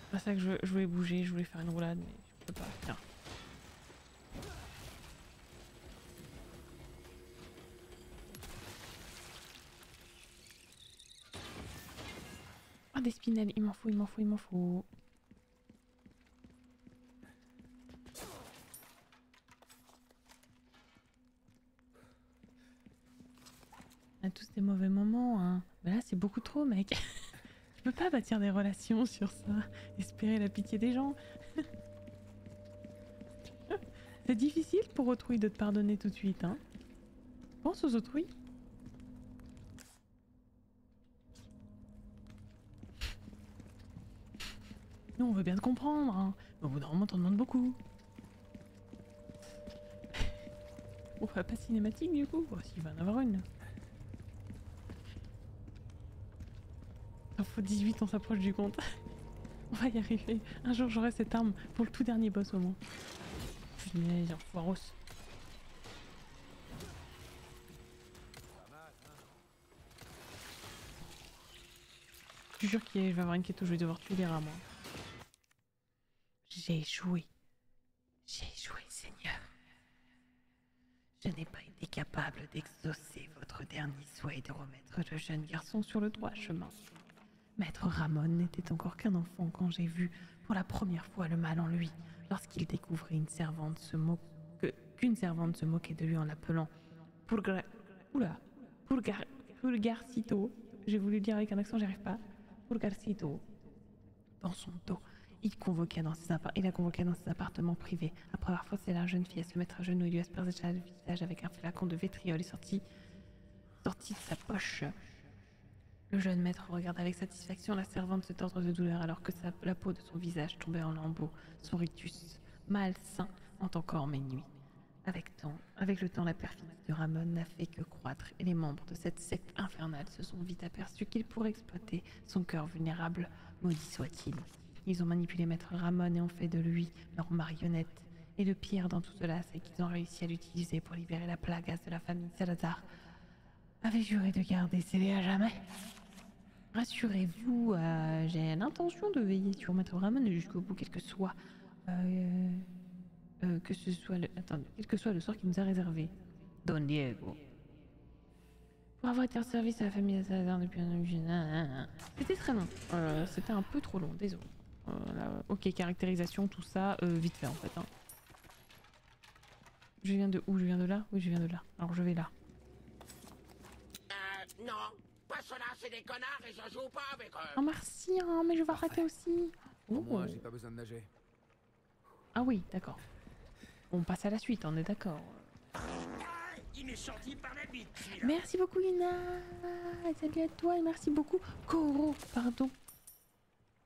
C'est pas ça que je, voulais bouger, je voulais faire une roulade, mais je peux pas. Tiens. Ah, des spinels, il m'en faut, il m'en faut, il m'en faut. On a tous des mauvais moments, hein. Mais là, c'est beaucoup trop, mec. Je peux pas bâtir des relations sur ça, espérer la pitié des gens. C'est difficile pour autrui de te pardonner tout de suite, hein. Pense aux autrui. Nous, on veut bien te comprendre, hein. Au bout d'un moment, t'en demandes beaucoup. On pas cinématique du coup Bon, s'il va en avoir une. Info 18, on s'approche du compte. on va y arriver. Un jour, j'aurai cette arme pour le tout dernier boss au moins. Punaise, foiros. Je sûr qu'il va avoir une quête je vais devoir tuer les rats, moi. J'ai échoué. J'ai échoué, Seigneur. Je n'ai pas été capable d'exaucer votre dernier souhait de remettre le jeune garçon sur le droit chemin. Maître Ramon n'était encore qu'un enfant quand j'ai vu pour la première fois le mal en lui, lorsqu'il découvrit une servante se qu'une servante se moquait de lui en l'appelant. Oula Purgar... Purgarcito. J'ai voulu dire avec un accent, j'y arrive pas. Purgarcito. Dans son dos, il, convoqua dans ses il la convoqua dans ses appartements privés. Après avoir forcé la jeune fille à se mettre à genoux, il lui aspergea le visage avec un flacon de vitriol et sortit, sortit de sa poche. Le jeune maître regarda avec satisfaction la servante se tordre de douleur alors que la peau de son visage tombait en lambeaux. Son rictus, malsain, hant encore mes nuits. Avec, temps, avec le temps, la perfidie de Ramon n'a fait que croître et les membres de cette secte infernale se sont vite aperçus qu'ils pourraient exploiter son cœur vulnérable, maudit soit-il. Ils ont manipulé Maître Ramon et ont fait de lui leur marionnette. Et le pire dans tout cela, c'est qu'ils ont réussi à l'utiliser pour libérer la plagasse de la famille Salazar. Avait juré de garder scellé à jamais? Rassurez-vous, euh, j'ai l'intention de veiller sur Maître Ramon jusqu'au bout, quel que soit. euh, euh, que ce soit le. Attendez, quel que soit le sort qu'il nous a réservé. Don Diego. Pour avoir été en service à la famille Salazar depuis un an. C'était très long. Euh, C'était un peu trop long, désolé. Euh, ok, caractérisation, tout ça, euh, vite fait en fait. hein. Je viens de où? Je viens de là? Oui, je viens de là. Alors je vais là. Euh, non, pas cela, c'est des connards et je joue pas avec eux. Oh merci, hein, mais je vais arrêter aussi. Au Oh. moins, j'ai pas besoin de nager. Ah oui, d'accord. On passe à la suite, on est d'accord. Il m'est sorti par la bite, celui-là. Merci beaucoup Lina Salut à toi et merci beaucoup Koro, pardon.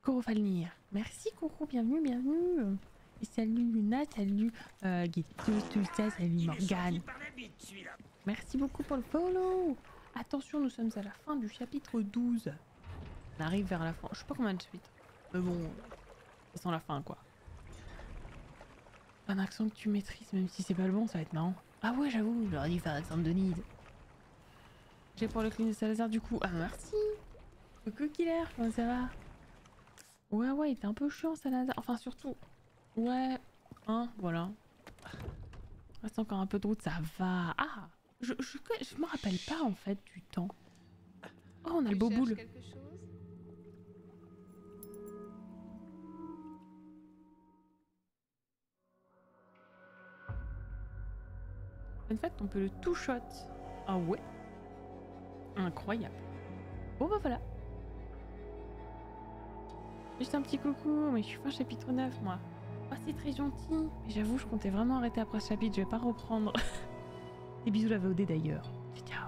Koro Falnir. Merci Koro, bienvenue, bienvenue. Et salut Luna, salut euh, Guitus, tout ça, salut Morgane. bite. Merci beaucoup pour le follow. Attention, nous sommes à la fin du chapitre 12. On arrive vers la fin. Je sais pas combien de chapitres. Mais bon, ça sent la fin quoi. Un accent que tu maîtrises, même si c'est pas le bon, ça va être marrant. Ah ouais, j'avoue, j'aurais dû faire l'accent de Denise. J'ai pour le clean de Salazar du coup. Ah merci. Coucou Killer, comment ça va? Ouais, ouais, il était un peu chiant Salazar. Enfin, surtout. Ouais, hein, voilà. Reste encore un peu de route, ça va. Ah Je, je, je me rappelle pas en fait du temps. Oh, on a le beau boule. En fait, on peut le tout shot. Ah ouais Incroyable. Bon bah voilà. Juste un petit coucou, mais je suis fin chapitre 9 moi. Ah c'est très gentil. Mais j'avoue, je comptais vraiment arrêter après ce chapitre, je vais pas reprendre. Des bisous la VOD d'ailleurs. Ciao